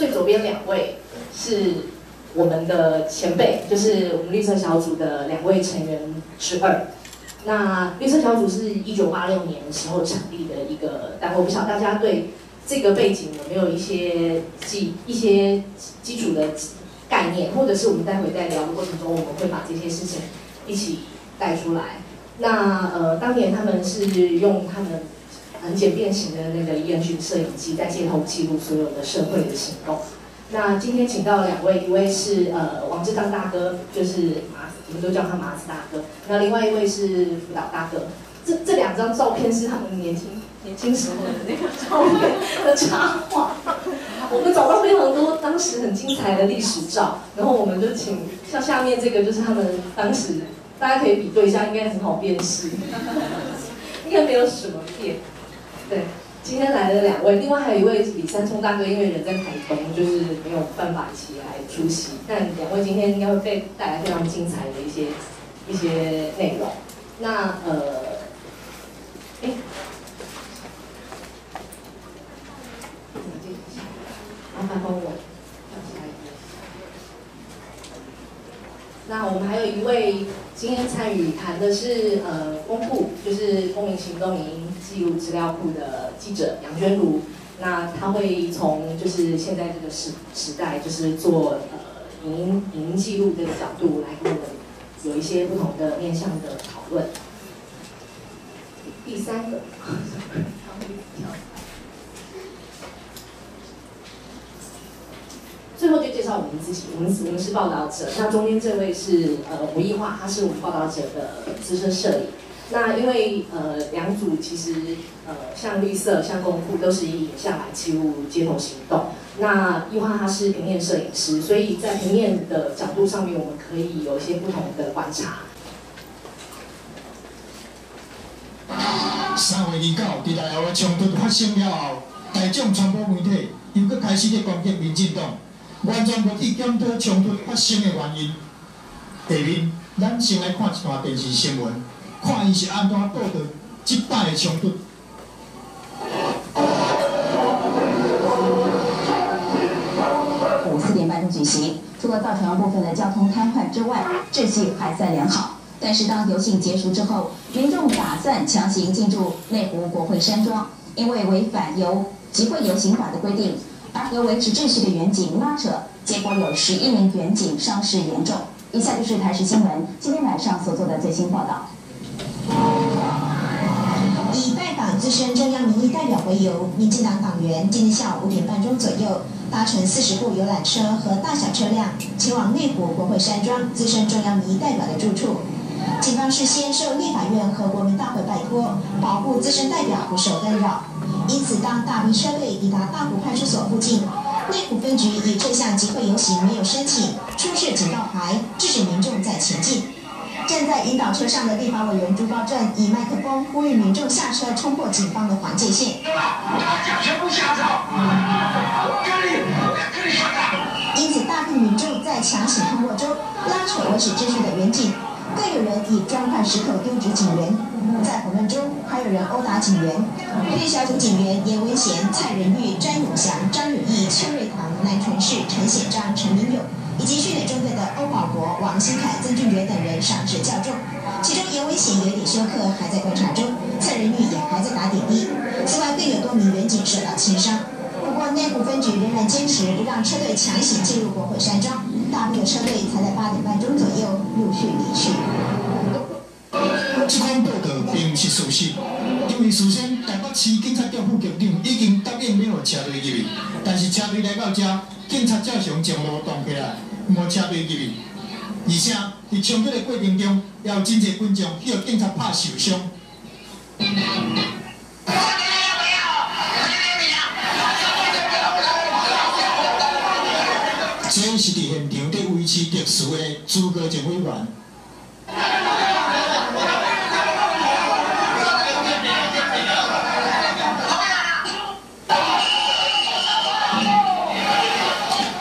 最左边两位是我们的前辈，就是我们绿色小组的两位成员之二。那绿色小组是一九八六年的时候成立的一个单位，我不晓得大家对这个背景有没有一些基一些基础的概念，或者是我们待会在聊的过程中，我们会把这些事情一起带出来。那呃，当年他们是用他们很简便型的那个 ENG 摄影机在街头记录所有的社会的行动。那今天请到两位，一位是呃王志刚大哥，就是马，我们都叫他马子大哥。那另外一位是辅导大哥。这这两张照片是他们年轻年轻时候的那个照片的插画。我们找到非常多当时很精彩的历史照，然后我们就请像下面这个就是他们当时，大家可以比对一下，应该很好辨识，应该没有什么变，对。今天来了两位，另外还有一位李三聪大哥，因为人在台东，就是没有办法一起来出席。但两位今天应该会被带来非常精彩的一些一些内容。那呃，哎，麻烦帮我那我们还有一位今天参与谈的是呃公布，就是公民行动营记录资料库的记者杨娟如。那他会从就是现在这个时时代，就是做呃影音影音记录这个角度来跟我们有一些不同的面向的讨论。第三个。最后就介绍我们自己，我们我们是报道者。那中间这位是呃吴艺化，他是我们报道者的资深摄影。那因为呃两组其实呃像绿色、像公库都是以影像来记录街头行动。那艺化他是平面摄影师，所以在平面的角度上面，我们可以有一些不同的观察。三月二九，伫大陆的冲突发生了后，大众传播媒体又搁开始咧攻击民进党。完全无去检讨冲突发生的原因。下面，咱先来看一段电视新闻，看伊是安怎报道这摆的冲突。五四点半钟举行，除了造成部分的交通瘫痪之外，秩序还算良好。但是当游行结束之后，民众打算强行进驻内湖国会山庄，因为违反游集会游行法的规定。而和维持秩序的远景拉扯，结果有十一名远景伤势严重。以下就是台视新闻今天晚上所做的最新报道。以拜访资深中央民意代表为由，民进党党员今天下午五点半钟左右，搭乘四十部游览车和大小车辆，前往内湖国会山庄资深中央民意代表的住处。警方事先受立法院和国民大会拜托，保护资深代表不受干扰。因此，当大批车队抵达大埔派出所附近，内湖分局以这项集会游行没有申请，出示警告牌，制止民众在前进。站在引导车上的立法委员朱高正以麦克风呼吁民众下车，冲破警方的黄界线。因此，大批民众在强行通过中拉扯维持秩序的远景。更有人以砖块石头丢掷警员，在混乱中还有人殴打警员。绿小组警员严文贤、蔡仁玉、詹永祥、张永义、邱瑞堂、南纯士、陈显章、陈明勇，以及训练中队的欧保国、王新凯、曾俊杰等人伤势较重。其中严文贤有点休克，还在观察中；蔡仁玉也还在打点滴。此外，更有多名员警受到轻伤。不过，内湖分局仍然坚持让车队强行进入国会山庄。大部分车队才在八点半钟左右陆续离去。这款报道并不是事实，因为事先台北市警察局副局长已经答应要车队入去，但是车队来到这，警察照常将路挡起来，无车队入去。而且在冲突的过程中，也有真侪群众去予警察拍受伤。这是伫现场是特殊的资格一委员。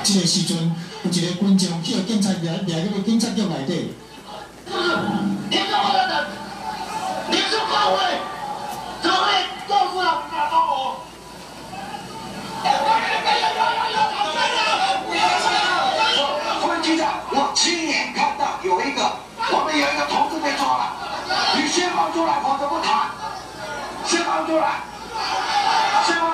这个时阵，记得我亲眼看到有一个我们有一个同志被抓了，你先放出来，我则不谈，先放出来，先放。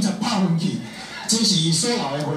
定拍昏去。这是伊所留的话，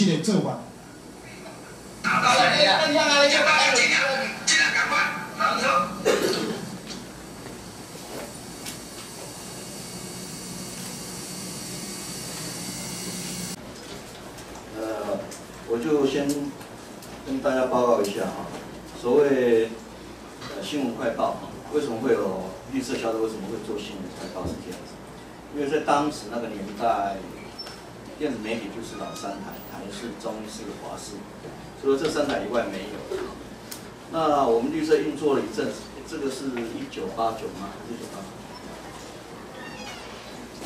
七点做晚。打到了尽量尽量赶快我就先跟大家报告一下啊所谓新闻快报为什么会有绿色小组为什么会做新闻快报是这样子。因为在当时那个年代电子媒体就是老三台，台视、中视、华视，除了这三台以外没有。那我们绿色运作了一阵子，这个是一九八九吗？一九八九？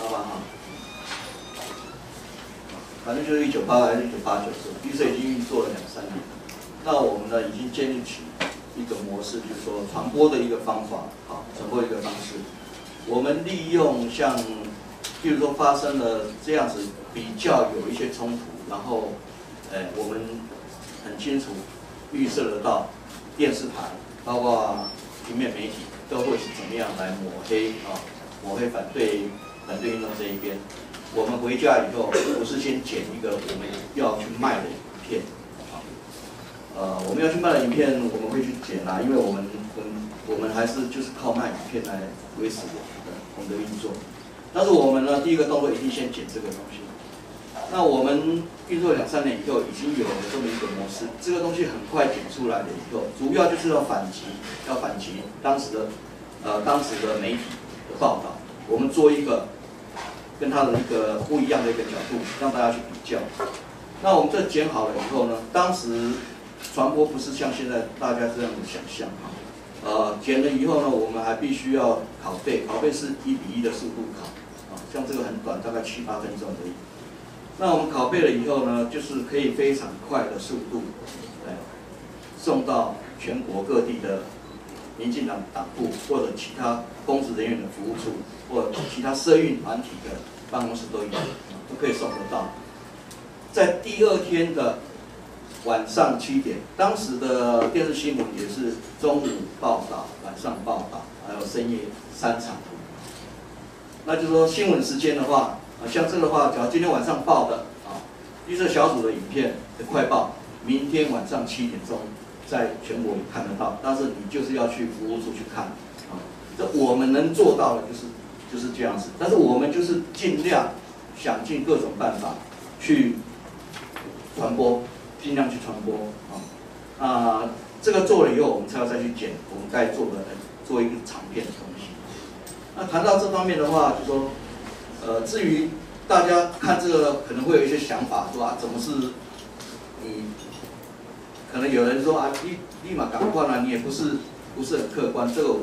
好吧哈，反正就是一九八还是一九八九是，绿色已经运作了两三年。那我们呢，已经建立起一个模式，就是说传播的一个方法，好，传播一个方式。我们利用像，比如说发生了这样子比较有一些冲突，然后，哎，我们很清楚预设得到电视台，包括平面媒体都会是怎么样来抹黑啊，抹黑反对反对运动这一边。我们回家以后，不是先剪一个我们要去卖的影片，啊，呃，我们要去卖的影片，我们会去剪啊，因为我们我们，我们还是就是靠卖影片来维持我们的我们的运作。但是我们呢，第一个动作一定先剪这个东西。那我们运作两三年以后，已经有了这么一个模式，这个东西很快剪出来了以后，主要就是要反击，要反击当时的呃当时的媒体的报道，我们做一个。跟他的一个不一样的一个角度，让大家去比较。那我们这剪好了以后呢，当时传播不是像现在大家这样的想象哈。呃，剪了以后呢，我们还必须要拷贝，拷贝是一比一的速度拷，像这个很短，大概七八分钟而已。那我们拷贝了以后呢，就是可以非常快的速度，来送到全国各地的。民进党党部或者其他公职人员的服务处，或其他社运团体的办公室都有，都可以送得到。在第二天的晚上七点，当时的电视新闻也是中午报道、晚上报道，还有深夜三场。那就是说新闻时间的话，啊，像这个的话，假如今天晚上报的啊，绿色小组的影片的快报，明天晚上七点钟。在全国也看得到，但是你就是要去服务处去看，啊，这我们能做到的就是就是这样子，但是我们就是尽量想尽各种办法去传播，尽量去传播，啊，啊，这个做了以后，我们才要再去剪我们该做的做一个长片的东西。那谈到这方面的话，就说，呃，至于大家看这个可能会有一些想法，是吧？怎么是你？可能有人说啊，立立马赶快了，你也不是不是很客观，这个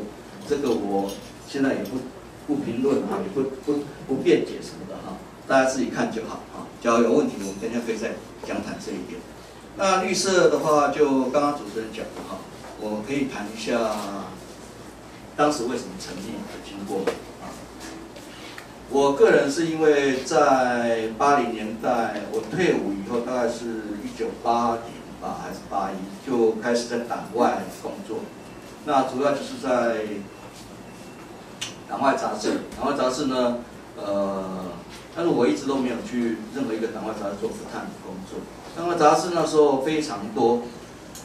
这个我现在也不不评论啊，也不不不辩解什么的哈，大家自己看就好啊。只要有问题，我们等下可以再讲谈这一点。那绿色的话，就刚刚主持人讲的哈，我可以谈一下当时为什么成立的经过啊。我个人是因为在八零年代我退伍以后，大概是一九八零。吧，还是八一就开始在党外工作，那主要就是在党外杂志。党外杂志呢，呃，但是我一直都没有去任何一个党外杂志做副刊工作。党外杂志那时候非常多，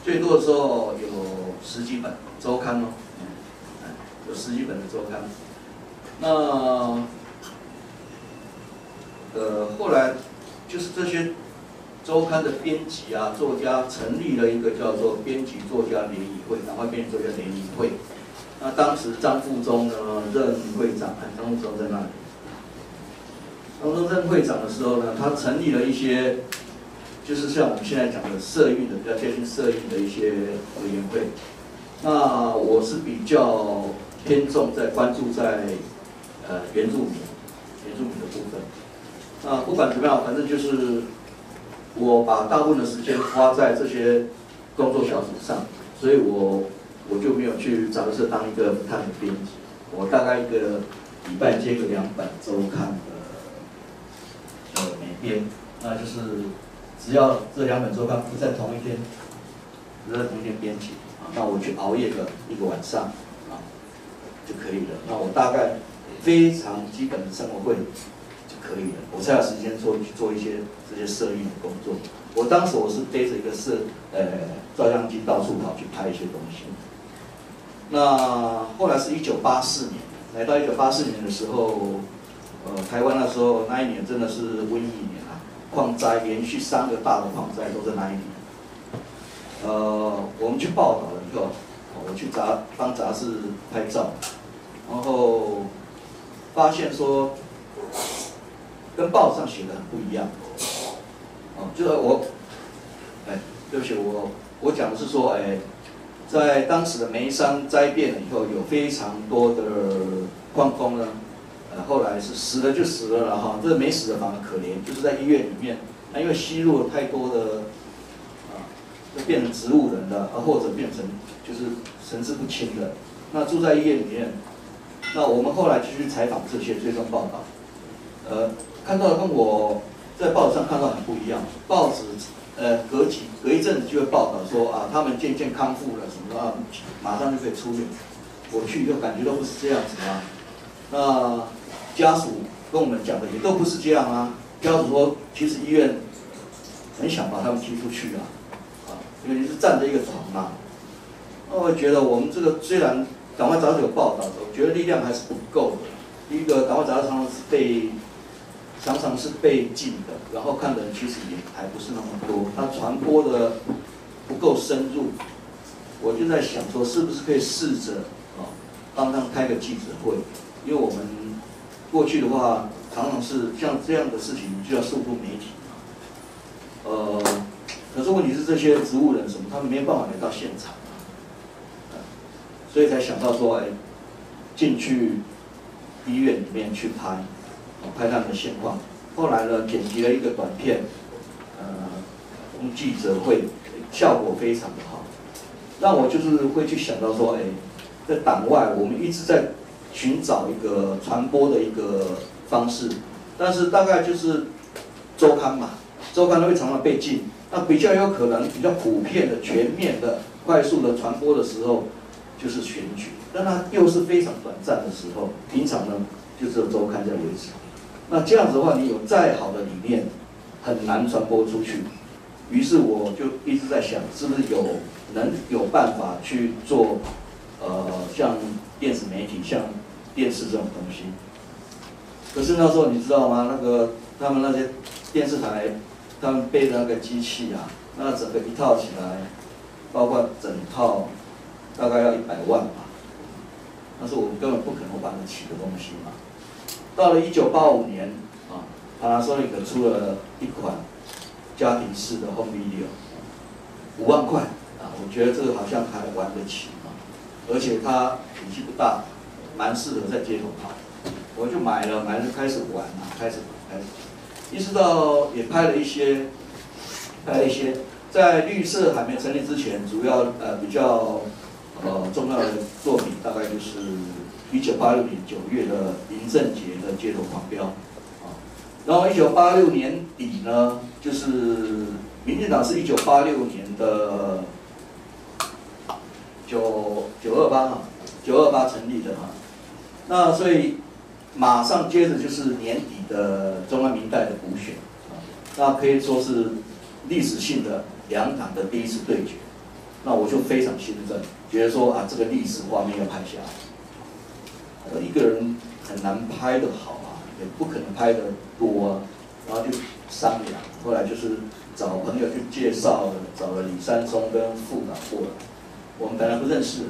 最多的时候有十几本周刊哦，有十几本的周刊。那呃，后来就是这些。周刊的编辑啊，作家成立了一个叫做编辑作家联谊会，党外编辑作家联谊会。那当时张富忠呢任会长，哎，张富忠在那里。张富忠任会长的时候呢，他成立了一些，就是像我们现在讲的社运的，比较接近社运的一些委员会。那我是比较偏重在关注在呃原住民，原住民的部分。那不管怎么样，反正就是。我把大部分的时间花在这些工作小组上，所以我我就没有去杂志社当一个刊的编辑。我大概一个礼拜接个两本周刊的呃美编，那就是只要这两本周刊不在同一天，不在同一天编辑啊，那我去熬夜个一个晚上就可以了。那我大概非常基本的生活会就。可以了，我才有时间做去做一些这些摄影的工作。我当时我是背着一个摄呃照相机到处跑去拍一些东西。那后来是一九八四年，来到一九八四年的时候，呃，台湾那时候那一年真的是瘟疫年啊，矿灾，连续三个大的矿灾都在那一年。呃，我们去报道了以后，我去杂帮杂志拍照，然后发现说跟报上写的很不一样。哦，就是我，哎，对不起，我我讲的是说，哎，在当时的煤山灾变了以后，有非常多的矿工呢，呃，后来是死了就死了了哈，这没死的反而可怜，就是在医院里面，他因为吸入了太多的，啊，就变成植物人的，啊，或者变成就是神志不清的，那住在医院里面，那我们后来就去采访这些追踪报道，呃，看到跟我。在报纸上看到很不一样，报纸呃隔几隔一阵子就会报道说啊，他们渐渐康复了什么的啊，马上就可以出院。我去以后感觉都不是这样子啊。那家属跟我们讲的也都不是这样啊。家属说，其实医院很想把他们踢出去啊，啊，因为你是占着一个床嘛。那我觉得我们这个虽然港湾杂志有报道，我觉得力量还是不够的。第一个，港湾杂志常常是被。常常是被禁的，然后看的人其实也还不是那么多，它传播的不够深入。我就在想说，是不是可以试着啊，帮他们开个记者会？因为我们过去的话，常常是像这样的事情就要诉诸媒体嘛。呃，可是问题是这些植物人什么，他们没有办法来到现场，所以才想到说，哎，进去医院里面去拍。拍他们的现况，后来呢，剪辑了一个短片，呃，用记者会，效果非常的好，让我就是会去想到说，哎，在党外我们一直在寻找一个传播的一个方式，但是大概就是周刊嘛，周刊都会常常被禁，那比较有可能比较普遍的、全面的、快速的传播的时候，就是选举，但它又是非常短暂的时候，平常呢就只有周刊在维持。那这样子的话，你有再好的理念，很难传播出去。于是我就一直在想，是不是有能有办法去做，呃，像电子媒体、像电视这种东西。可是那时候你知道吗？那个他们那些电视台，他们背的那个机器啊，那整个一套起来，包括整套，大概要一百万吧。那是我们根本不可能玩得起的东西嘛。到了一九八五年，啊，Panasonic 出了一款家庭式的 Home Video，五万块，啊，我觉得这个好像还玩得起啊，而且它体积不大，蛮适合在街头跑，我就买了，买了开始玩嘛，开始开始，一直到也拍了一些，拍了一些，在绿色还没成立之前，主要呃比较呃重要的作品大概就是。一九八六年九月的林正杰的街头狂飙，啊，然后一九八六年底呢，就是民进党是一九八六年的九九二八哈，九二八成立的哈，那所以马上接着就是年底的中央民代的补选，啊，那可以说是历史性的两党的第一次对决，那我就非常兴奋，觉得说啊，这个历史画面要拍下来。一个人很难拍的好啊，也不可能拍的多啊，然后就商量，后来就是找朋友去介绍，找了李三松跟副导过来。我们本来不认识，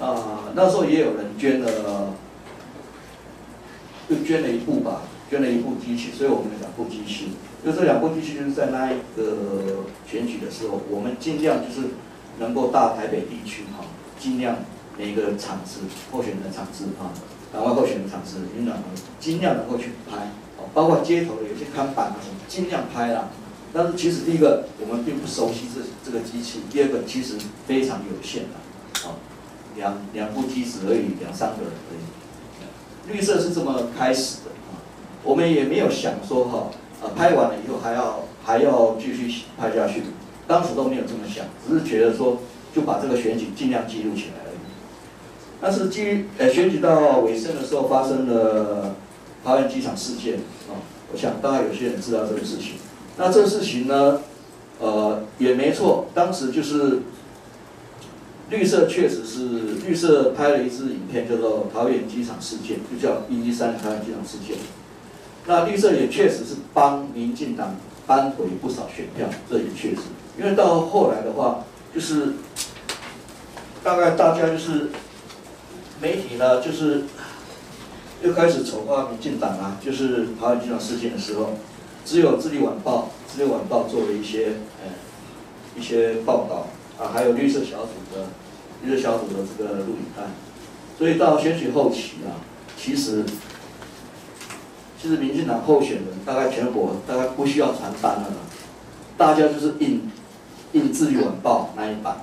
啊，那时候也有人捐了，就捐了一部吧，捐了一部机器，所以我们两部机器。就这两部机器就是在那一个选举的时候，我们尽量就是能够大台北地区哈，尽量。每一个场次，候选的场次啊，党外候选的场次，领导尽量能够去拍，包括街头的有些看板啊，尽量拍啦。但是其实第一个，我们并不熟悉这这个机器；第二个，其实非常有限的，啊，两两部机子而已，两三个人而已。绿色是这么开始的啊，我们也没有想说哈，呃，拍完了以后还要还要继续拍下去，当时都没有这么想，只是觉得说就把这个选举尽量记录起来。但是基于呃选举到尾声的时候发生了桃园机场事件啊，我想大概有些人知道这个事情。那这个事情呢，呃也没错，当时就是绿色确实是绿色拍了一支影片叫做桃园机场事件，就叫一一三桃园机场事件。那绿色也确实是帮民进党扳回不少选票，这也确实。因为到后来的话，就是大概大家就是媒体呢，就是又开始丑化民进党啊，就是桃园机场事件的时候，只有《智利晚报》《智利晚报》做了一些呃一些报道啊，还有绿色小组的绿色小组的这个录影带，所以到选举后期啊，其实其实民进党候选人大概全国大概不需要传单了，大家就是印印《智利晚报》那一版，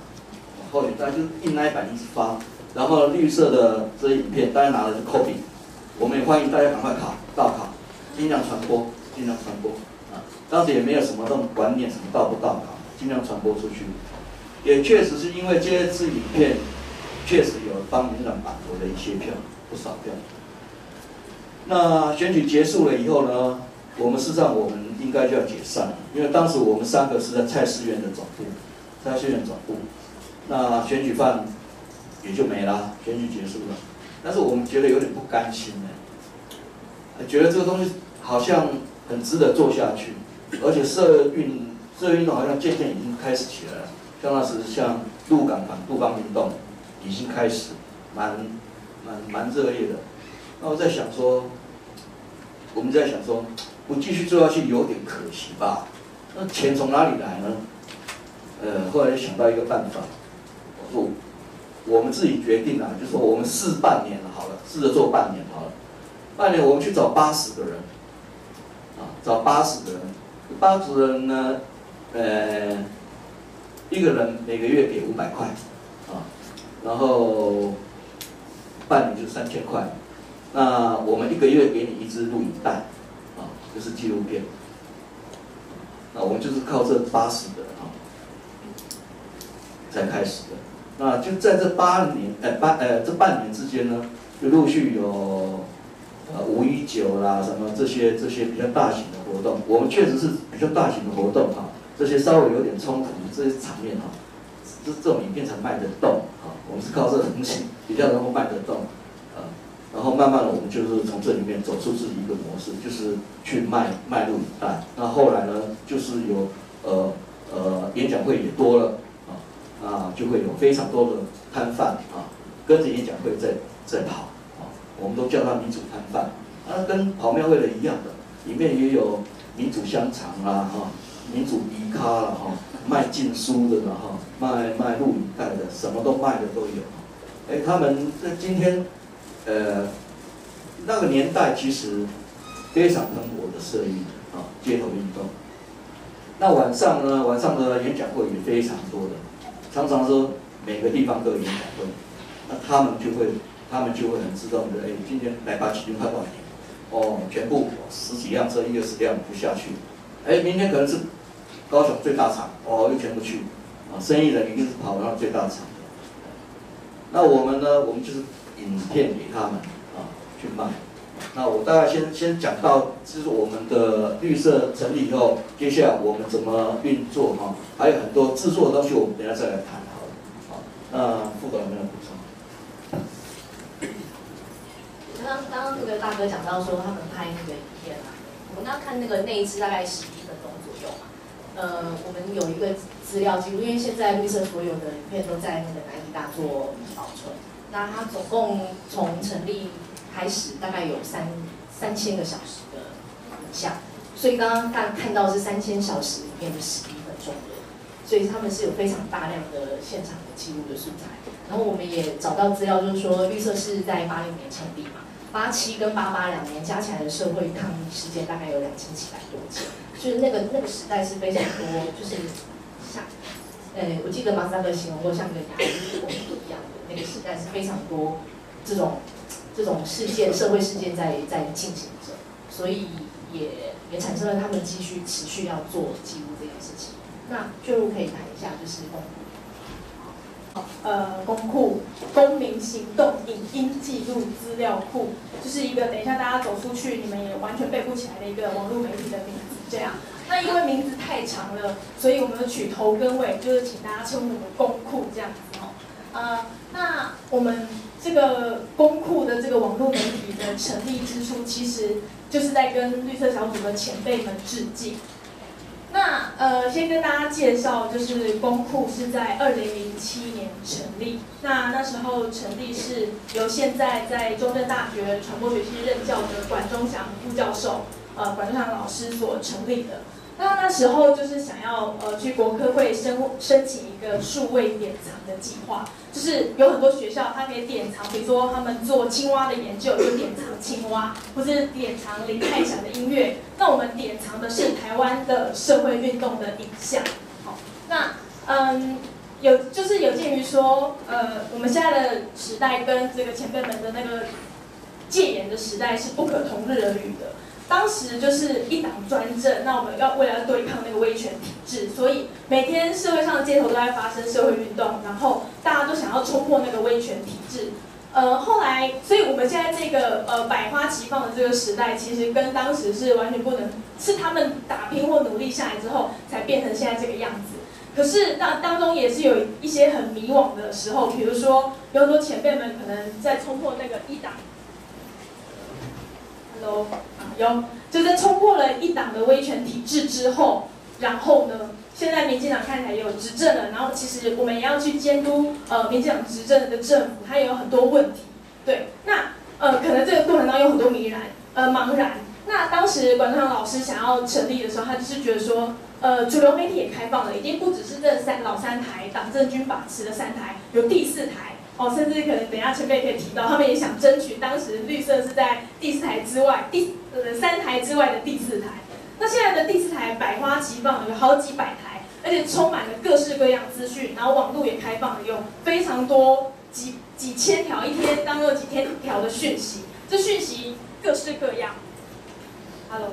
候选大家就是印那一版一直发，然后绿色的这些影片大家拿的是 copy，我们也欢迎大家赶快考到考，尽量传播，尽量传播。啊，当时也没有什么这种观念，什么到不到考，尽量传播出去，也确实是因为这些支影片，确实有帮民进党扳回了一些票，不少票。那选举结束了以后呢，我们事实上我们应该就要解散了，因为当时我们三个是在蔡思院的总部，蔡思院总部，那选举犯也就没了，选举结束了。但是我们觉得有点不甘心呢，觉得这个东西好像很值得做下去，而且社运社运动好像渐渐已经开始起来了，像那时像鹿港反杜邦运动已经开始，蛮蛮蛮热烈的。那我在想说，我们在想说，不继续做下去有点可惜吧？那钱从哪里来呢？呃，后来就想到一个办法，我说我们自己决定了，就说我们试半年，好了，试着做半年好了，半年我们去找八十个人，啊，找八十个人，八十人呢，呃，一个人每个月给五百块，啊，然后半年就三千块。那我们一个月给你一支录影带，就是纪录片。那我们就是靠这八十个啊，才开始的。那就在这八年，呃，八呃这半年之间呢，就陆续有呃五一九啦，什么这些这些比较大型的活动。我们确实是比较大型的活动哈，这些稍微有点冲突这些场面哈，这这种影片才卖得动啊。我们是靠这东西比较能够卖得动。然后慢慢的，我们就是从这里面走出自己一个模式，就是去卖卖录影带。那后来呢，就是有呃呃演讲会也多了啊啊，就会有非常多的摊贩啊，跟着演讲会在在跑啊，我们都叫他民主摊贩啊，跟跑庙会的一样的，里面也有民主香肠啦哈，民主迪卡啦哈，卖禁书的啦哈，卖卖录影带的，什么都卖的都有。哎，他们在今天。呃，那个年代其实非常蓬勃的社运啊，街头运动。那晚上呢，晚上的演讲会也非常多的，常常说每个地方都有演讲会，那他们就会，他们就会很自动的，哎，今天来把几军快多少哦，全部十几辆车，一二十辆不下去。哎，明天可能是高雄最大场，哦，又全部去，啊，生意人一定是跑到最大场。那我们呢，我们就是。影片给他们啊去卖，那我大概先先讲到，就是我们的绿色成立以后，接下来我们怎么运作哈，还有很多制作的东西，我们等下再来谈好了。好，那副总有没有补充？刚刚刚那个大哥讲到说他们拍那个影片啊，我们刚看那个那一支大概十一分钟左右嘛，呃，我们有一个资料记录，因为现在绿色所有的影片都在那个南艺大做保存。那它总共从成立开始大概有三三千个小时的影像，所以刚刚大家看到是三千小时里面的十一分钟的，所以他们是有非常大量的现场的记录的素材。然后我们也找到资料，就是说绿色是在八六年成立嘛，八七跟八八两年加起来的社会抗议事件大概有两千七百多件，就是那个那个时代是非常多，就是像，呃，我记得马斯克形容过像个牙医工作一样的。那个时代是非常多这种这种事件，社会事件在在进行着，所以也也产生了他们继续持续要做记录这件事情。那就可以谈一下，就是公库，呃，公库公民行动影音记录资料库，就是一个等一下大家走出去，你们也完全背不起来的一个网络媒体的名字。这样，那因为名字太长了，所以我们取头跟尾，就是请大家称呼我们公库这样子哦，呃。那我们这个公库的这个网络媒体的成立之初，其实就是在跟绿色小组的前辈们致敬。那呃，先跟大家介绍，就是公库是在二零零七年成立。那那时候成立是由现在在中正大学传播学系任教的管中祥副教授，呃，管中祥老师所成立的。那那时候就是想要呃去国科会申申请一个数位典藏的计划，就是有很多学校它可以典藏，比如说他们做青蛙的研究就典藏青蛙，或是典藏林泰祥的音乐。那我们典藏的是台湾的社会运动的影像。好，那嗯有就是有鉴于说呃我们现在的时代跟这个前辈们的那个戒严的时代是不可同日而语的。当时就是一党专政，那我们要为了对抗那个威权体制，所以每天社会上的街头都在发生社会运动，然后大家都想要冲破那个威权体制。呃，后来，所以我们现在这个呃百花齐放的这个时代，其实跟当时是完全不能，是他们打拼或努力下来之后，才变成现在这个样子。可是当当中也是有一些很迷惘的时候，比如说有很多前辈们可能在冲破那个一党。Hello。有，就在冲破了一党的威权体制之后，然后呢，现在民进党看起来也有执政了，然后其实我们也要去监督呃民进党执政的政府，它也有很多问题，对，那呃可能这个过程当中有很多迷然呃茫然，那当时管中老师想要成立的时候，他就是觉得说，呃主流媒体也开放了，已经不只是这三老三台党政军把持的三台，有第四台。哦，甚至可能等下前辈可以提到，他们也想争取当时绿色是在第四台之外，第呃三台之外的第四台。那现在的第四台百花齐放，有好几百台，而且充满了各式各样资讯，然后网络也开放了，有非常多几几千条一天当中几千条的讯息，这讯息各式各样。Hello。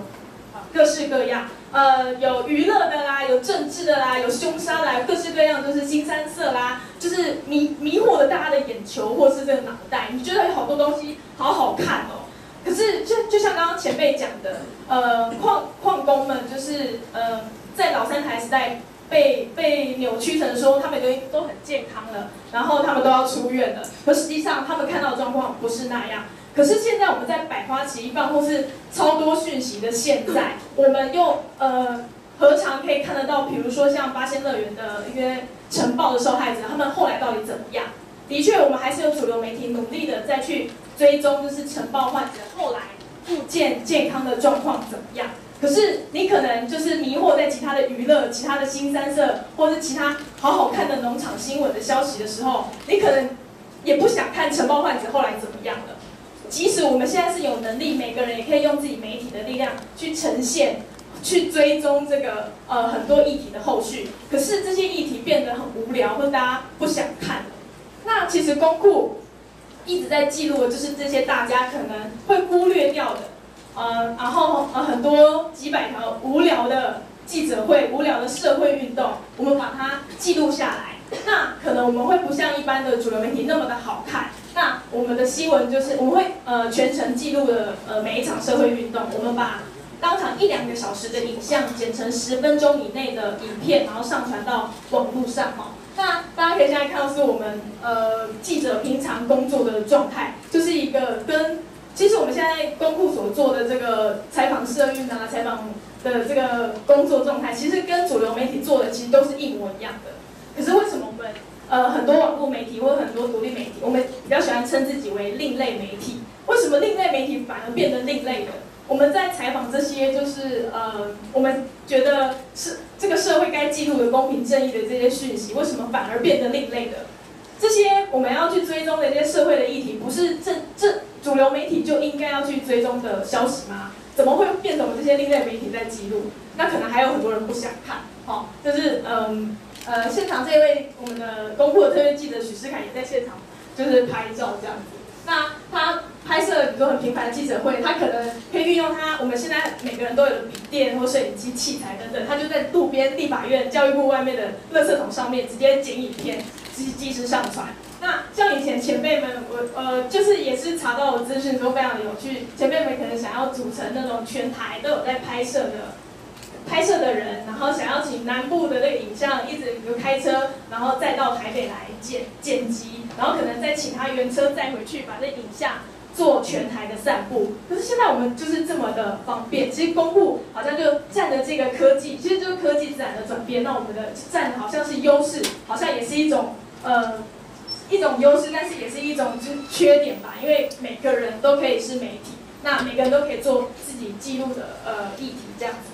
各式各样，呃，有娱乐的啦，有政治的啦，有凶杀啦，各式各样都是新三色啦，就是迷迷惑了大家的眼球或是这个脑袋。你觉得有好多东西好好看哦，可是就就像刚刚前辈讲的，呃，矿矿工们就是呃，在老三台时代被被扭曲成说他们都都很健康了，然后他们都要出院了，可实际上他们看到的状况不是那样。可是现在我们在百花齐放或是超多讯息的现在，我们又呃何尝可以看得到？比如说像八仙乐园的一些晨报的受害者，他们后来到底怎么样？的确，我们还是有主流媒体努力的再去追踪，就是晨报患者后来复健健康的状况怎么样。可是你可能就是迷惑在其他的娱乐、其他的新三色，或是其他好好看的农场新闻的消息的时候，你可能也不想看晨报患者后来怎么样了。即使我们现在是有能力，每个人也可以用自己媒体的力量去呈现、去追踪这个呃很多议题的后续。可是这些议题变得很无聊，或大家不想看。那其实公库一直在记录的就是这些大家可能会忽略掉的，呃，然后呃很多几百条无聊的记者会、无聊的社会运动，我们把它记录下来。那可能我们会不像一般的主流媒体那么的好看。那我们的新闻就是我们会呃全程记录的呃每一场社会运动，我们把当场一两个小时的影像剪成十分钟以内的影片，然后上传到网络上哈。那大家可以现在看到是我们呃记者平常工作的状态，就是一个跟其实我们现在公库所做的这个采访社运啊，采访的这个工作状态，其实跟主流媒体做的其实都是一模一样的。可是为什么我们？呃，很多网络媒体或者很多独立媒体，我们比较喜欢称自己为另类媒体。为什么另类媒体反而变得另类的？我们在采访这些，就是呃，我们觉得是这个社会该记录的公平正义的这些讯息，为什么反而变得另类的？这些我们要去追踪的一些社会的议题，不是这这主流媒体就应该要去追踪的消息吗？怎么会变成我们这些另类媒体在记录？那可能还有很多人不想看，好，就是嗯。呃现场这位我们的公库的特约记者许世凯也在现场，就是拍照这样子。那他拍摄比如说很频繁的记者会，他可能可以运用他我们现在每个人都有的笔电或摄影机器材等等，他就在路边立法院、教育部外面的垃圾桶上面直接剪影片，即即时上传。那像以前前辈们，我呃就是也是查到的资讯都非常有趣，前辈们可能想要组成那种全台都有在拍摄的。拍摄的人，然后想要请南部的那个影像一直就开车，然后再到台北来剪剪辑，然后可能再请他原车载回去，把那影像做全台的散布。可是现在我们就是这么的方便，其实公户好像就占着这个科技，其实就是科技自然的转变，那我们的占的好像是优势，好像也是一种呃一种优势，但是也是一种就是缺点吧，因为每个人都可以是媒体，那每个人都可以做自己记录的呃议题这样子。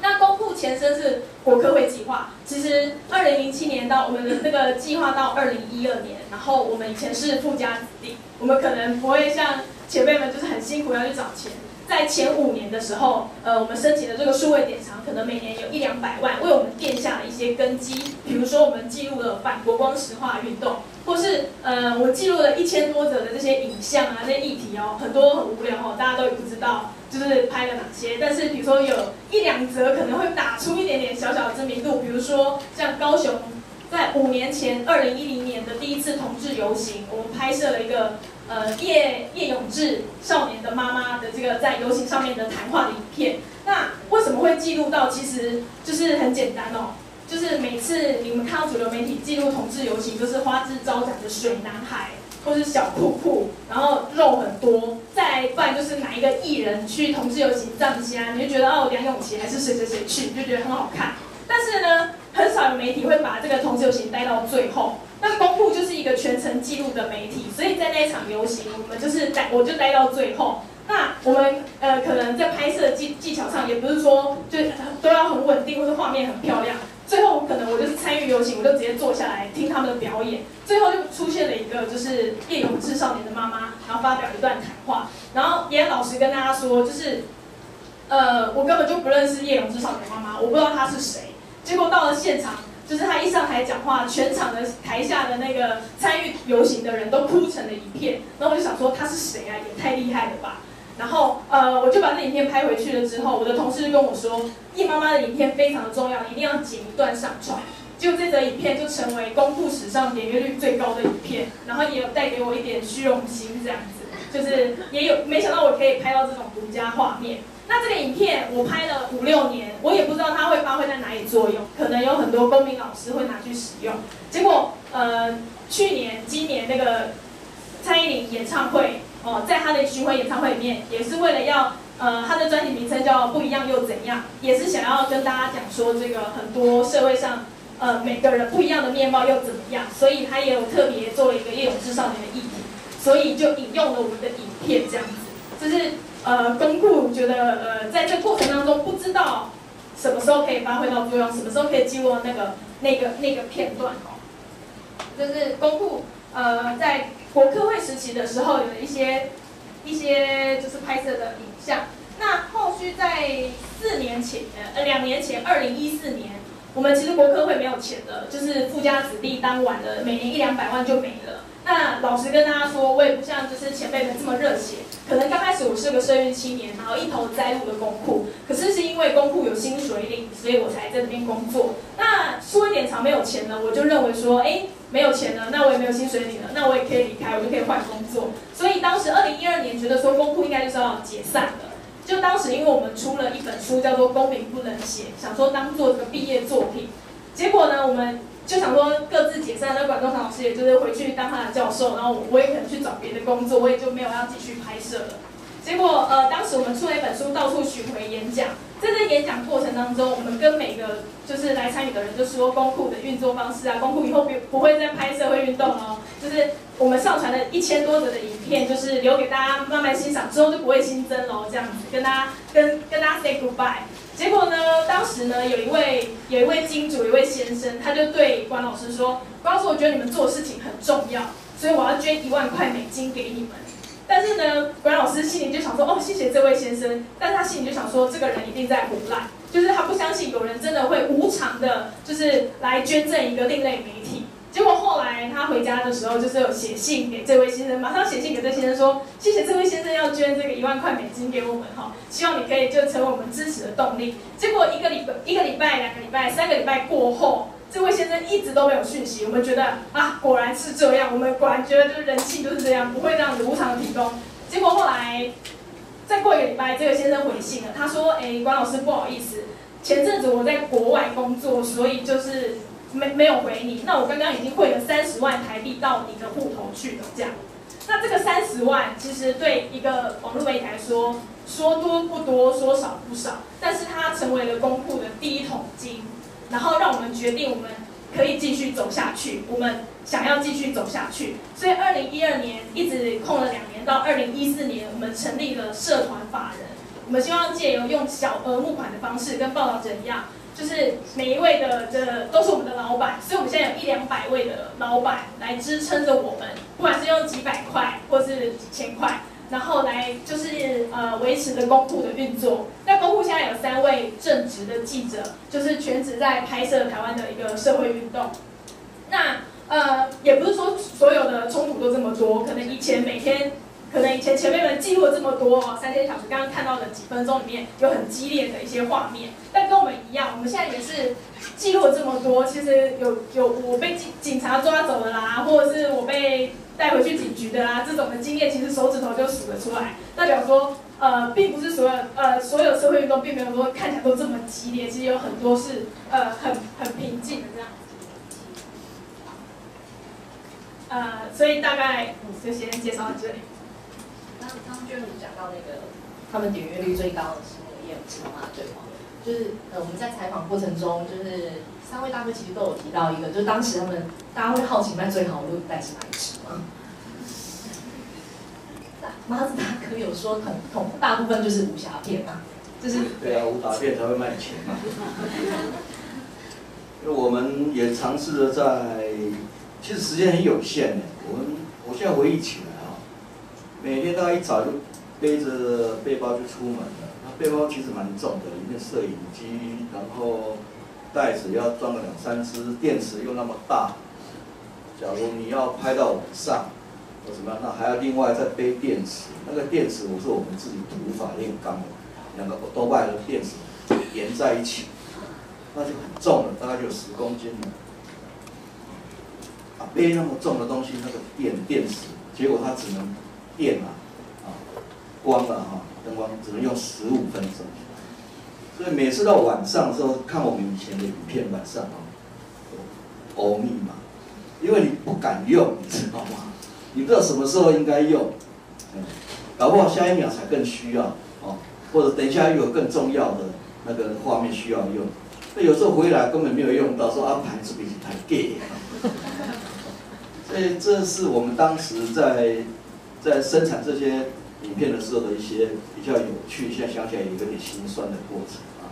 那公库前身是国科会计划，其实二零零七年到我们的那个计划到二零一二年，然后我们以前是富家子弟，我们可能不会像前辈们就是很辛苦要去找钱。在前五年的时候，呃，我们申请的这个数位典藏，可能每年有一两百万，为我们垫下了一些根基。比如说，我们记录了反国光石化运动，或是呃，我记录了一千多则的这些影像啊，那些议题哦，很多很无聊哦，大家都不知道。就是拍了哪些，但是比如说有一两则可能会打出一点点小小的知名度，比如说像高雄在五年前二零一零年的第一次同志游行，我们拍摄了一个呃叶叶永志少年的妈妈的这个在游行上面的谈话的影片。那为什么会记录到？其实就是很简单哦，就是每次你们看到主流媒体记录同志游行，就是花枝招展的水男孩。或是小瀑布，然后肉很多，再不然就是哪一个艺人去同志游行站下，你就觉得哦梁咏琪还是谁谁谁去，你就觉得很好看。但是呢，很少有媒体会把这个同志游行待到最后。那公布就是一个全程记录的媒体，所以在那一场游行，我们就是待我就待到最后。那我们呃可能在拍摄技技巧上，也不是说就都要很稳定，或者画面很漂亮。最后可能我就是参与游行，我就直接坐下来听他们的表演。最后就出现了一个就是叶永志少年的妈妈，然后发表一段谈话。然后也老实跟大家说，就是呃我根本就不认识叶永志少年妈妈，我不知道他是谁。结果到了现场，就是他一上台讲话，全场的台下的那个参与游行的人都哭成了一片。然后我就想说他是谁啊？也太厉害了吧！然后，呃，我就把那影片拍回去了。之后，我的同事就跟我说，叶妈妈的影片非常的重要，一定要剪一段上传。就这则影片就成为公布史上点阅率最高的影片，然后也有带给我一点虚荣心，这样子，就是也有没想到我可以拍到这种独家画面。那这个影片我拍了五六年，我也不知道它会发挥在哪里作用，可能有很多公民老师会拿去使用。结果，呃，去年、今年那个蔡依林演唱会。哦，在他的巡回演唱会里面，也是为了要，呃，他的专辑名称叫《不一样又怎样》，也是想要跟大家讲说，这个很多社会上，呃，每个人不一样的面貌又怎么样？所以他也有特别做了一个叶永志少年的议题，所以就引用了我们的影片这样子。就是呃，公库觉得，呃，在这过程当中，不知道什么时候可以发挥到作用，什么时候可以进入那个那个那个片段哦。就是公库，呃，在。国科会时期的时候，有一些一些就是拍摄的影像。那后续在四年前，呃，两年前，二零一四年，我们其实国科会没有钱的，就是富家子弟当晚的，每年一两百万就没了。那老实跟大家说，我也不像就是前辈们这么热血。可能刚开始我是个社运青年，然后一头栽入了公库。可是是因为公库有薪水领，所以我才在这边工作。那说一点长没有钱呢，我就认为说，哎。没有钱了，那我也没有薪水领了，那我也可以离开，我就可以换工作。所以当时二零一二年觉得说公库应该就是要解散了。就当时因为我们出了一本书叫做《公民不能写》，想说当做这个毕业作品。结果呢，我们就想说各自解散。那管仲祥老师也就是回去当他的教授，然后我我也可能去找别的工作，我也就没有要继续拍摄了。结果呃，当时我们出了一本书，到处巡回演讲。在这演讲过程当中，我们跟每个就是来参与的人就说公库的运作方式啊，公库以后不不会再拍社会运动哦，就是我们上传了一千多则的影片，就是留给大家慢慢欣赏，之后就不会新增喽，这样子跟大家跟跟大家 say goodbye。结果呢，当时呢有一位有一位金主，一位先生，他就对关老师说，关老师，我觉得你们做事情很重要，所以我要捐一万块美金给你们。但是呢，管老师心里就想说，哦，谢谢这位先生。但他心里就想说，这个人一定在胡乱，就是他不相信有人真的会无偿的，就是来捐赠一个另类媒体。结果后来他回家的时候，就是有写信给这位先生，马上写信给这先生说，谢谢这位先生要捐这个一万块美金给我们哈，希望你可以就成为我们支持的动力。结果一个礼拜、一个礼拜、两个礼拜、三个礼拜过后。这位先生一直都没有讯息，我们觉得啊，果然是这样，我们果然觉得就是人气就是这样，不会这样子无偿的提供。结果后来再过一个礼拜，这个先生回信了，他说：“哎，关老师不好意思，前阵子我在国外工作，所以就是没没有回你。那我刚刚已经汇了三十万台币到你的户头去了，这样。那这个三十万，其实对一个网络媒体来说，说多不多，说少不少，但是它成为了公库的第一桶金，然后让我们决定我们可以继续走下去，我们想要继续走下去。所以二零一二年一直空了两年，到二零一四年，我们成立了社团法人，我们希望借由用小额募款的方式，跟报道者一样。就是每一位的这都是我们的老板，所以我们现在有一两百位的老板来支撑着我们，不管是用几百块或是几千块，然后来就是呃维持着公库的运作。那公库现在有三位正职的记者，就是全职在拍摄台湾的一个社会运动。那呃也不是说所有的冲突都这么多，可能以前每天。可能以前前辈们记录了这么多，三千小时刚刚看到的几分钟里面有很激烈的一些画面，但跟我们一样，我们现在也是记录了这么多。其实有有我被警警察抓走了啦，或者是我被带回去警局的啦，这种的经验其实手指头就数得出来。代表说，呃，并不是所有呃所有社会运动并没有说看起来都这么激烈，其实有很多是呃很很平静的这样。呃，所以大概就先介绍到这里。刚刚就你讲到那个，他们点阅率最高的是那个叶永青妈妈对吗？就是呃我们在采访过程中，就是三位大哥其实都有提到一个，就是当时他们大家会好奇卖最好的录带是哪一支吗？马子大哥有说很痛，大部分就是武侠片嘛，就是对啊，武打片才会卖钱嘛。因为我们也尝试了在，其实时间很有限的，我们我现在回忆起来啊。每天大概一早就背着背包就出门了，那背包其实蛮重的，里面摄影机，然后袋子要装个两三只，电池又那么大。假如你要拍到晚上或怎么样，那还要另外再背电池。那个电池我是我们自己土法炼钢的，两个都外的电池连在一起，那就很重了，大概就十公斤了。啊，背那么重的东西，那个电电池，结果它只能。电啊，啊，光了哈，灯光只能用十五分钟，所以每次到晚上的时候看我们以前的影片，晚上啊，欧密码，因为你不敢用，你知道吗？你不知道什么时候应该用，嗯，搞不好下一秒才更需要，哦，或者等一下又有更重要的那个画面需要用，那有时候回来根本没有用到，说啊盘子比太 gay，所以这是我们当时在。在生产这些影片的时候的一些比较有趣，现在想起来有一点心酸的过程啊。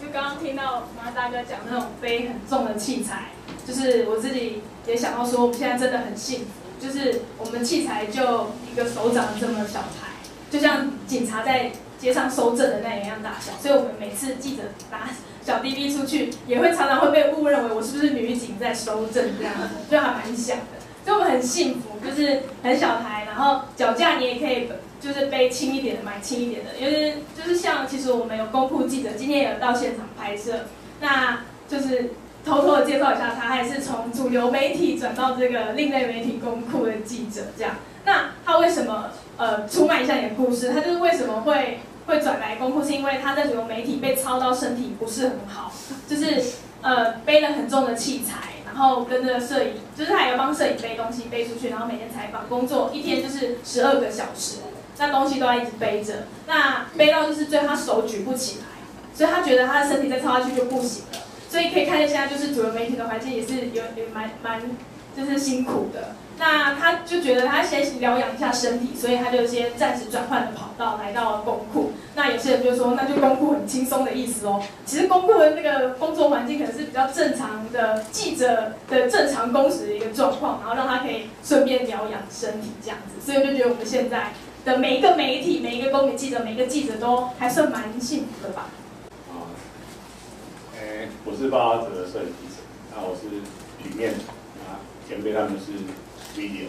就刚刚听到马大哥讲那种背很重的器材，就是我自己也想到说，我们现在真的很幸福，就是我们器材就一个手掌这么小台，就像警察在街上收证的那一样大小，所以我们每次记者拿小滴滴出去，也会常常会被误认为我是不是女警在收证这样，就还蛮像的。所以我们很幸福，就是很小台，然后脚架你也可以，就是背轻一点的，买轻一点的。因为就是像，其实我们有公库记者，今天也有到现场拍摄，那就是偷偷的介绍一下，他还是从主流媒体转到这个另类媒体公库的记者这样。那他为什么呃出卖一下你的故事？他就是为什么会会转来公库，是因为他在主流媒体被操到身体不是很好，就是呃背了很重的器材。然后跟着摄影，就是他也要帮摄影背东西背出去，然后每天采访工作，一天就是十二个小时，那东西都要一直背着，那背到就是最后他手举不起来，所以他觉得他的身体再超下去就不行了，所以可以看一下就是主流媒体的环境也是有也蛮蛮就是辛苦的。那他就觉得他先疗养一下身体，所以他就先暂时转换了跑道，来到了公库。那有些人就说，那就公库很轻松的意思哦。其实公库的那个工作环境可能是比较正常的记者的正常工时的一个状况，然后让他可以顺便疗养身体这样子。所以就觉得我们现在的每一个媒体、每一个公民记者、每一个记者都还算蛮幸福的吧。啊，诶，我是八者的摄影记者，那我是里面啊前辈他们是。video，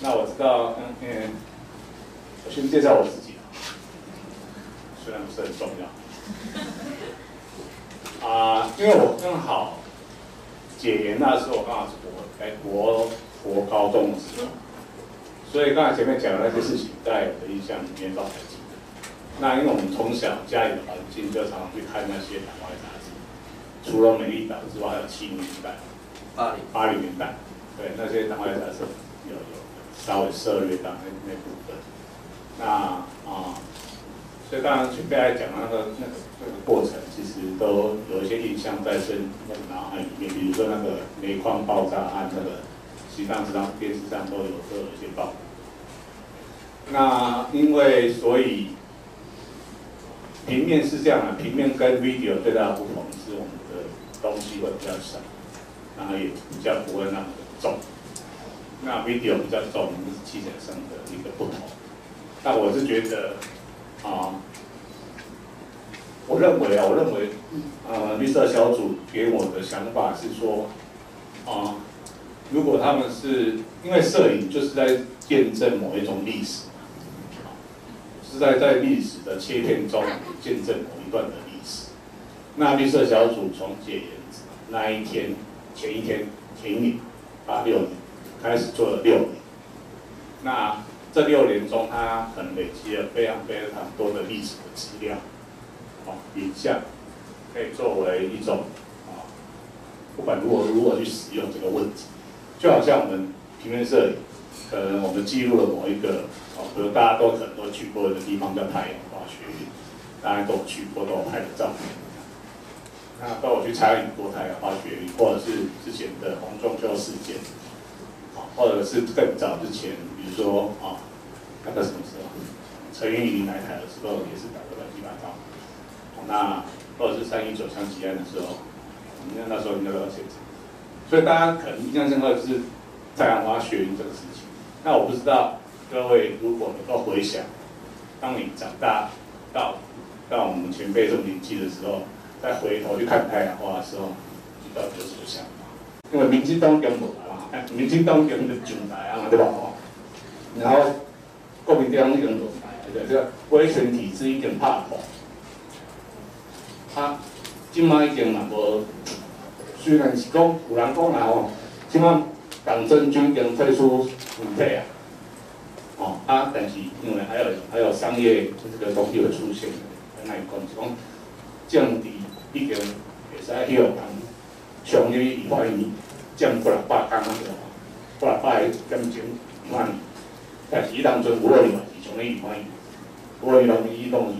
那我知道，嗯嗯，我先介绍我自己虽然不是很重要。啊，因为我刚好解严那时候，我刚好是国哎国国高中的时候，所以刚才前面讲的那些事情，在我的印象里面都还记得。那因为我们从小家里的环境就常常去看那些台湾杂志，除了《美丽岛》之外，还有七零年代、八零八零年代。对，那些党外假设有有稍微涉略到那那部分。那啊，所以当然去被爱讲那个那个那个过程，其实都有一些印象在身那个脑海里面，比如说那个煤矿爆炸案，那个实际上这张电视上都有都有一些报。那因为所以平面是这样的，平面跟 video 最大的不同是我们的东西会比较少，然后也比较不会那么重。那 video 比较重，是器材上的一个不同。那我是觉得啊，我认为啊，我认为呃，绿色小组给我的想法是说啊，如果他们是因为摄影就是在见证某一种历史。是在在历史的切片中见证某一段的历史。那绿色小组从解严那一天、前一天、前一年、八六年开始做了六年。那这六年中，他可能累积了非常非常多的历史的资料，哦，影像可以作为一种啊，不管如何如何去使用这个问题，就好像我们平面摄影，可能我们记录了某一个。哦，比如大家都可能都去过的地方叫太阳花学院，大家都去过，都有拍的照片。那都有去参与过太阳花学，或者是之前的红中秋事件，或者是更早之前，比如说啊，那个什么时候，陈云林来台的时候也是搞得乱七八糟。那或者是三一九枪击案的时候，你看那时候应该都在现场。所以大家可能印象深刻就是太阳花学院这个事情。那我不知道。各位，如果能够回想，当你长大到到我们前辈这种年纪的时候，再回头去看太阳花的时候，你到底有什么想法？因为民进党跟无来嘛，民进党跟就上台啊，对吧？然后国民党已经落台，对这个威权体制已经拍破。啊，今麦已经嘛无，虽然是讲有人讲啦吼，今麦党政军已经退出舞台啊。哦，啊，但是因为还有还有商业这个东西会出现，来讲是讲降低已经会使迄个人从于一块年降过来百工啊，过来百减钱一万，但是伊当阵五二零嘛是从于一块年，五二零容易动移，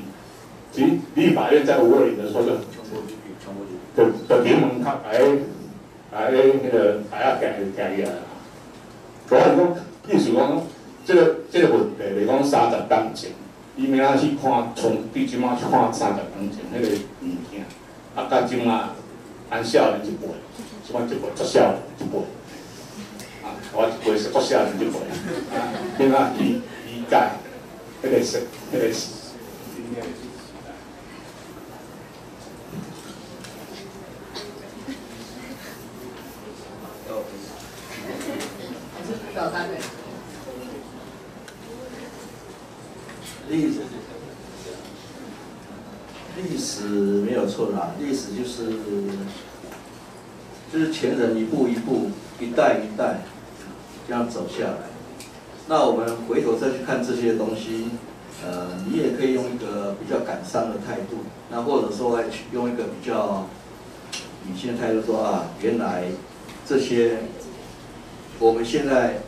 其实立法院在五二零的时候就全部就全部就就就联盟他来来那个来啊改改啊，所以讲意思讲。这个这个问题来讲，三十年前，伊明仔去看，从对即马去看三十年前迄个物件，啊，甲即马按少年一辈，即马一辈足少年一辈，啊，我一辈是足少年一辈，啊，明仔理理解迄个是。迄个是。历史，历史没有错啦。历史就是，就是前人一步一步、一代一代这样走下来。那我们回头再去看这些东西，呃，你也可以用一个比较感伤的态度，那或者说用一个比较理性的态度说啊，原来这些我们现在。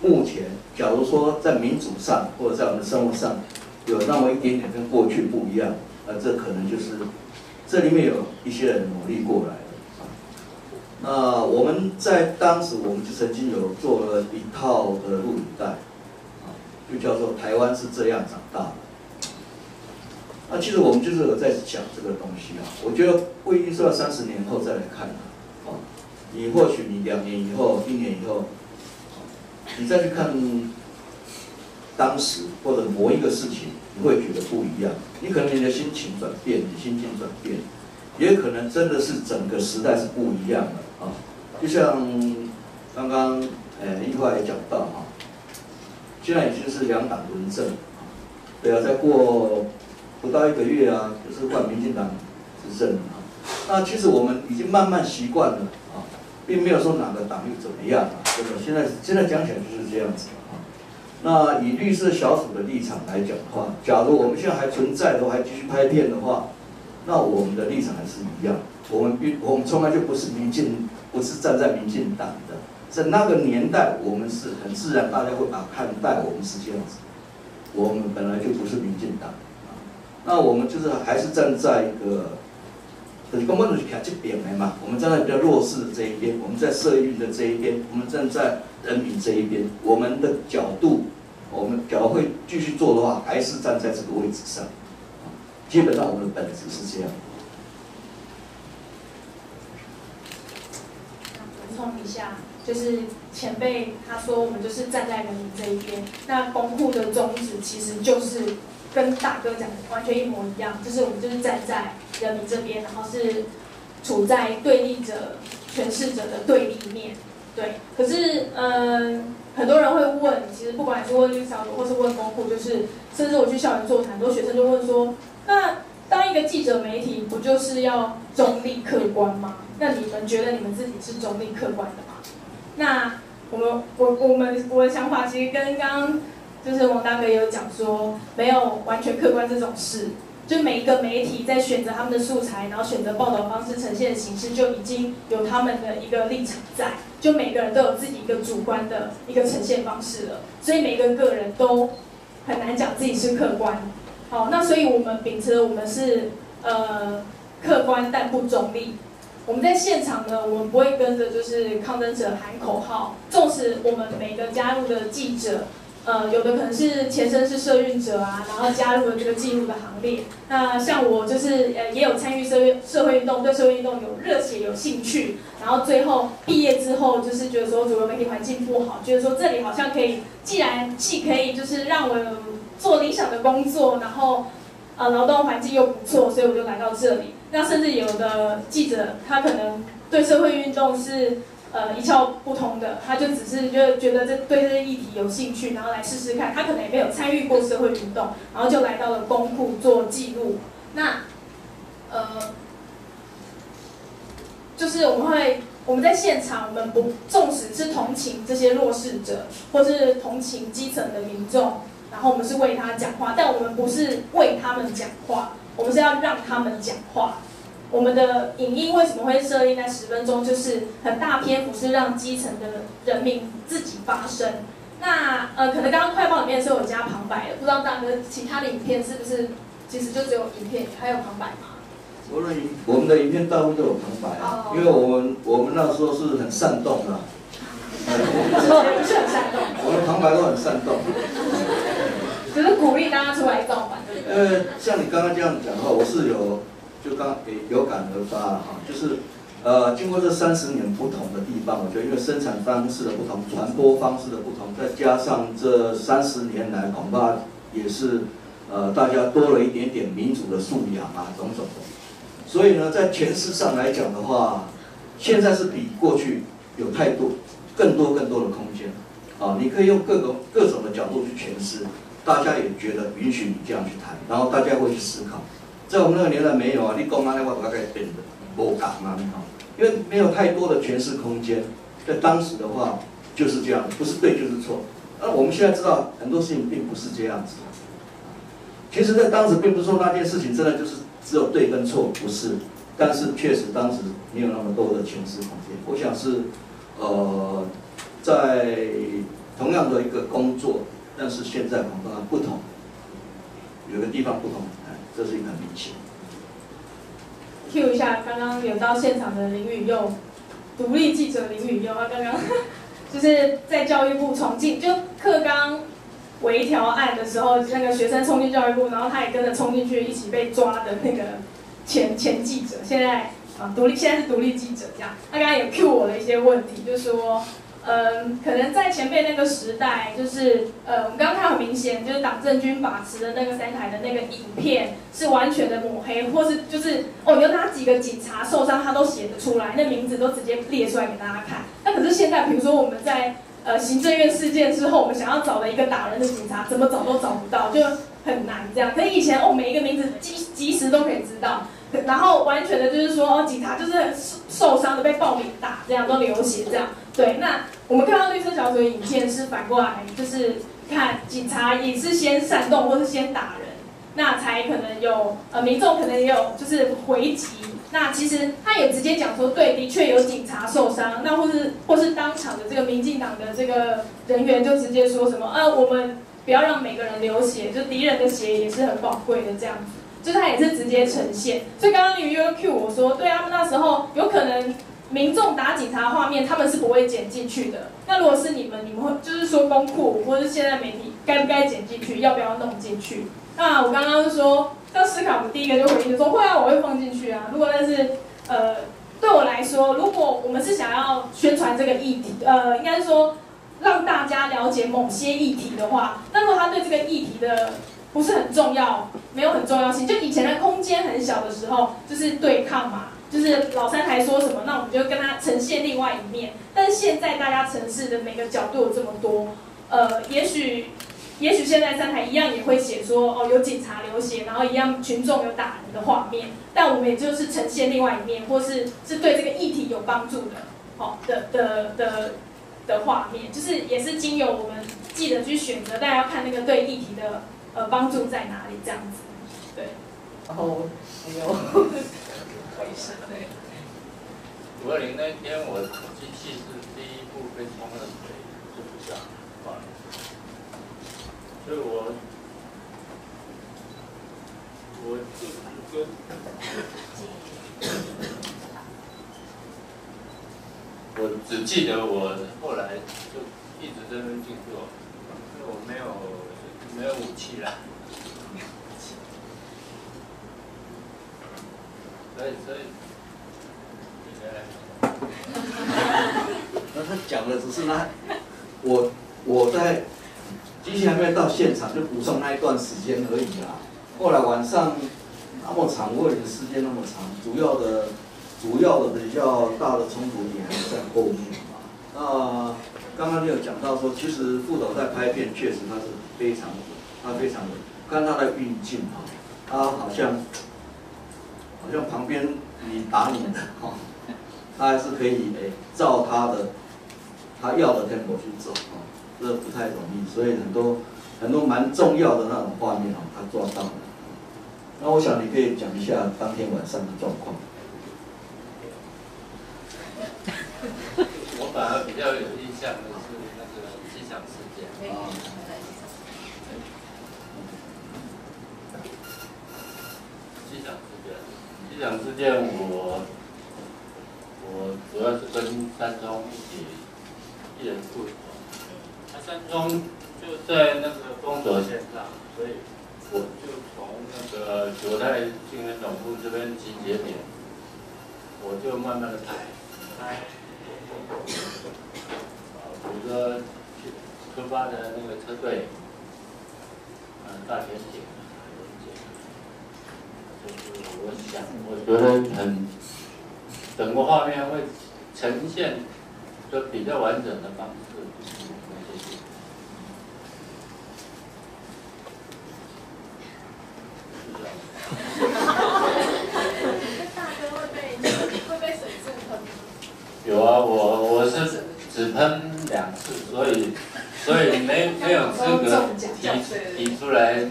目前，假如说在民主上或者在我们生活上，有那么一点点跟过去不一样，那这可能就是这里面有一些人努力过来的啊。那我们在当时，我们就曾经有做了一套的录影带，啊，就叫做《台湾是这样长大的》。那其实我们就是有在讲这个东西啊。我觉得不一定是要三十年后再来看的，啊，你或许你两年以后、一年以后。你再去看当时或者某一个事情，你会觉得不一样。你可能你的心情转变，你心境转变，也可能真的是整个时代是不一样的啊。就像刚刚呃一块也讲到哈，现在已经是两党轮政，对啊，再过不到一个月啊，就是换民进党执政啊。那其实我们已经慢慢习惯了啊。并没有说哪个党又怎么样啊，真的，现在现在讲起来就是这样子。那以绿色小组的立场来讲的话，假如我们现在还存在，都还继续拍片的话，那我们的立场还是一样。我们并我们从来就不是民进，不是站在民进党的在那个年代，我们是很自然，大家会把看待我们是这样子。我们本来就不是民进党，啊，那我们就是还是站在一个，就是根本就是偏这边的嘛。我们站在比较弱势的这一边，我们在社运的这一边，我们站在人民这一边，我们的角度，我们假如会继续做的话，还是站在这个位置上。基本上我们的本质是这样。补充一下，就是前辈他说我们就是站在人民这一边，那公库的宗旨其实就是跟大哥讲的完全一模一样，就是我们就是站在人民这边，然后是处在对立者、诠释者的对立面。对，可是嗯，很多人会问，其实不管是问小组或是问公库，就是甚至我去校园座谈，很多学生就问说，那当一个记者媒体不就是要中立客观吗？那你们觉得你们自己是中立客观的吗？那我们我我们我的想法其实跟刚刚就是王大哥也有讲说，没有完全客观这种事。就每一个媒体在选择他们的素材，然后选择报道方式呈现的形式，就已经有他们的一个立场在。就每个人都有自己一个主观的一个呈现方式了，所以每个个人都很难讲自己是客观。好，那所以我们秉持我们是呃客观但不中立。我们在现场呢，我们不会跟着就是抗争者喊口号，纵使我们每个加入的记者。呃，有的可能是前身是社运者啊，然后加入了这个记录的行列。那像我就是呃，也有参与社会社会运动，对社会运动有热血有兴趣。然后最后毕业之后，就是觉得说主流媒体环境不好，觉得说这里好像可以，既然既可以就是让我做理想的工作，然后呃劳动环境又不错，所以我就来到这里。那甚至有的记者他可能对社会运动是。呃，一窍不通的，他就只是就觉得这对这个议题有兴趣，然后来试试看。他可能也没有参与过社会运动，然后就来到了公库做记录。那，呃，就是我们会我们在现场，我们不纵使是同情这些弱势者，或是同情基层的民众，然后我们是为他讲话，但我们不是为他们讲话，我们是要让他们讲话。我们的影音为什么会设立在十分钟？就是很大篇幅是让基层的人民自己发声。那呃，可能刚刚快报里面是有加旁白的，不知道大哥其他的影片是不是其实就只有影片，还有旁白吗？我的影我们的影片大部分都有旁白啊，因为我们我们那时候是很煽动的。不是很煽动。我们旁白都很煽动。只是鼓励大家出来造反？呃，像你刚刚这样讲的话，我是有。就刚给有感而发了哈，就是，呃，经过这三十年不同的地方，我觉得因为生产方式的不同，传播方式的不同，再加上这三十年来恐怕也是，呃，大家多了一点点民主的素养啊，种种的，所以呢，在诠释上来讲的话，现在是比过去有太多、更多、更多的空间，啊，你可以用各种各种的角度去诠释，大家也觉得允许你这样去谈，然后大家会去思考。在我们那个年代没有啊，你讲啊，那我大概变的无讲啊，哈，因为没有太多的诠释空间。在当时的话就是这样，不是对就是错。那我们现在知道很多事情并不是这样子。其实，在当时并不是说那件事情真的就是只有对跟错，不是。但是确实当时没有那么多的诠释空间。我想是，呃，在同样的一个工作，但是现在恐怕不同，有个地方不同。这是很明显。Q 一下，刚刚有到现场的林宇佑，独立记者林宇佑，他刚刚 就是在教育部重进，就课纲微调案的时候，那个学生冲进教育部，然后他也跟着冲进去，一起被抓的那个前 前记者，现在啊独立，现在是独立记者这样。他刚刚有 Q 我的一些问题，就说。嗯，可能在前辈那个时代，就是呃，我们刚刚看很明显，就是党政军把持的那个三台的那个影片是完全的抹黑，或是就是哦，有哪几个警察受伤，他都写得出来，那名字都直接列出来给大家看。那可是现在，比如说我们在呃行政院事件之后，我们想要找的一个打人的警察，怎么找都找不到，就很难这样。可是以前哦，每一个名字即即时都可以知道，然后完全的就是说哦，警察就是受受伤的被暴力打，这样都流血这样。对，那我们看到绿色小组影片是反过来，就是看警察也是先煽动或是先打人，那才可能有呃民众可能也有就是回击。那其实他也直接讲说，对，的确有警察受伤，那或是或是当场的这个民进党的这个人员就直接说什么，呃，我们不要让每个人流血，就敌人的血也是很宝贵的这样，就是他也是直接呈现。所以刚刚你又 Q 我说，对他们那时候有可能民众打警察画面，他们是不会剪进去的。那如果是你们，你们会就是说公库或者是现在媒体该不该剪进去，要不要弄进去？那我刚刚说。要思考，我们第一个就回应说会啊，我会放进去啊。如果但是呃，对我来说，如果我们是想要宣传这个议题，呃，应该说让大家了解某些议题的话，那么他对这个议题的不是很重要，没有很重要性，就以前的空间很小的时候，就是对抗嘛，就是老三台说什么，那我们就跟他呈现另外一面。但现在大家城市的每个角度有这么多，呃，也许。也许现在三台一样也会写说哦有警察流血，然后一样群众有打人的画面，但我们也就是呈现另外一面，或是是对这个议题有帮助的，好，的的的的画面，就是也是经由我们记得去选择，大家要看那个对议题的呃帮助在哪里这样子，对。然后没有，回事对。五二零那天我机器是第一步被冲了水，就不下。所以我，我就跟，我只记得我后来就一直在那静坐，因为我没有没有武器了，所以所以，那他讲的只是那，我我在。机器还没有到现场，就补充那一段时间而已啦。后来晚上那么长，为什么时间那么长？主要的、主要的比较大的冲突点还是在后面嘛。那刚刚就有讲到说，其实副总在拍片，确实他是非常稳，他非常稳。看他的运镜啊，他好像好像旁边你打你的，他还是可以诶照他的他要的 tempo 去走啊。这不太容易，所以很多很多蛮重要的那种画面哦，他抓到了。那我想你可以讲一下当天晚上的状况。我反而比较有印象的是那个机场事件。啊。机场事件，这场事件，我我主要是跟三中一起一人负责。山中就在那个封锁线上，所以我就从那个九泰新闻总部这边集结点，我就慢慢的拍，拍，啊，比如说出发的那个车队，嗯，大田井，就是我想，我觉得很，整个画面会呈现就比较完整的方式。有啊，我我是只喷两次，所以所以没没有资格提提出来，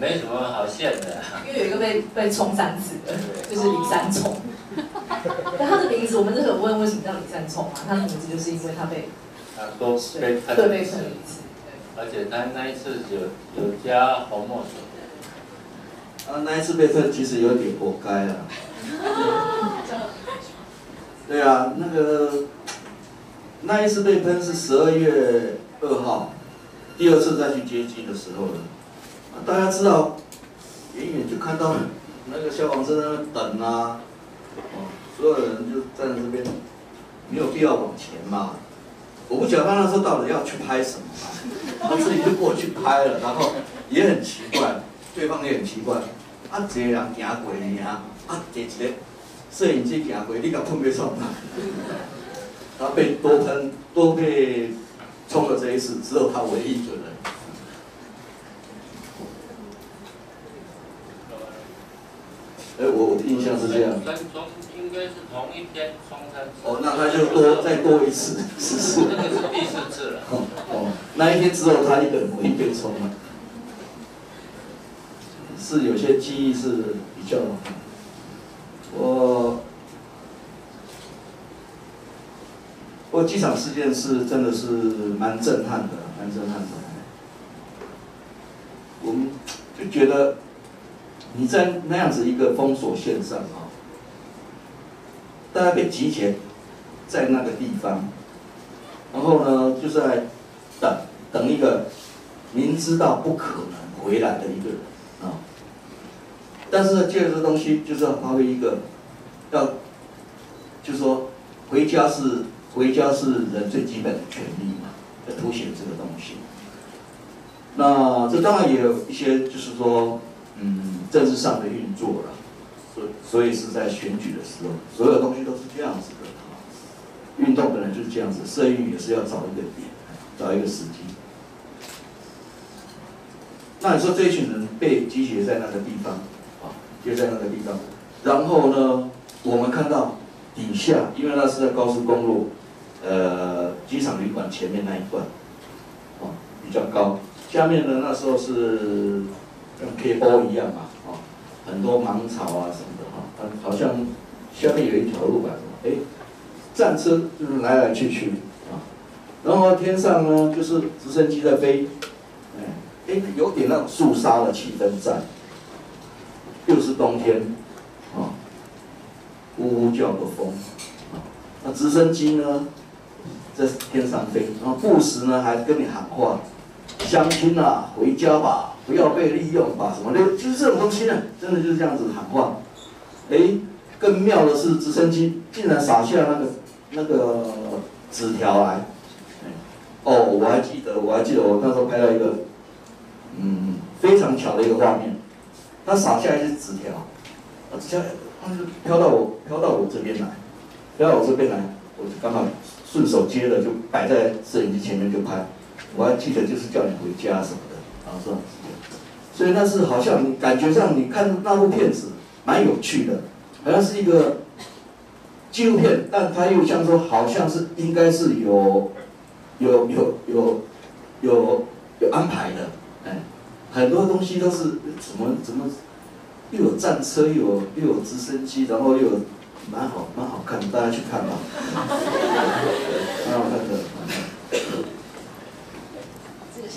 没什么好献的。因为有一个被被冲三次的，就是李三冲。那他的名字我们是很问为什么叫李三冲啊？他的名字就是因为他被啊都被喷对被喷一次，而且他那一次有有加红墨水。啊，那一次被喷其实有点活该啊。对啊，那个那一次被喷是十二月二号，第二次再去接机的时候了。啊大家知道，远远就看到那个消防车在那等啊，哦，所有人就站在这边，没有必要往前嘛。我不晓得他那时候到底要去拍什么，他自己就过去拍了，然后也很奇怪，对方也很奇怪。啊，一个人行过尔，啊，这一个摄影机行过，你甲喷袂爽嘛？他被多喷，多被冲了这一次，只有他唯一一个人。哎，我我的印象是这样。三中应该是同一天冲三次。哦，那他就多再多一次，是是。那个是第四次了。哦，那一天只有他一个人唯一边冲了。是有些记忆是比较，我，不过机场事件是真的是蛮震撼的，蛮震撼的。我们就觉得你在那样子一个封锁线上啊，大家被集结在那个地方，然后呢，就在等等一个明知道不可能回来的一个人啊，但是呢，借着这东西就是要发挥一个，要，就是说回家是回家是人最基本的权利嘛，要凸显这个东西。那这当然也有一些，就是说，嗯，政治上的运作了，所所以是在选举的时候，所有东西都是这样子的啊。运动本来就是这样子，社运也是要找一个点，找一个时机。那你说这群人被集结在那个地方，啊，就在那个地方，然后呢，我们看到底下，因为那是在高速公路，呃，机场旅馆前面那一段，啊，比较高。下面呢，那时候是跟 K 波一样嘛，哦，很多芒草啊什么的哈，它好像下面有一条路吧，哎，战车就是来来去去啊，然后天上呢就是直升机在飞，哎，哎有点那种肃杀的气氛在，又是冬天，啊，呜呜叫的风，啊，那直升机呢在天上飞，然后不时呢还跟你喊话。乡亲啊，回家吧，不要被利用吧，什么的，就是这种东西呢，真的就是这样子喊话。哎，更妙的是，直升机竟然撒下那个那个纸条来。哦，我还记得，我还记得我那时候拍到一个，嗯，非常巧的一个画面。他撒下一些纸条，啊，纸条，它就飘到我飘到我这边来，飘到我这边来，我就刚好顺手接了，就摆在摄影机前面就拍。我还记得就是叫你回家什么的，然后这样所以那是好像你感觉上你看那部片子蛮有趣的，好像是一个纪录片，但它又像说好像是应该是有有有有有有安排的，哎，很多东西都是怎么怎么又有战车又有又有直升机，然后又有蛮好蛮好看的，大家去看吧，蛮好看的。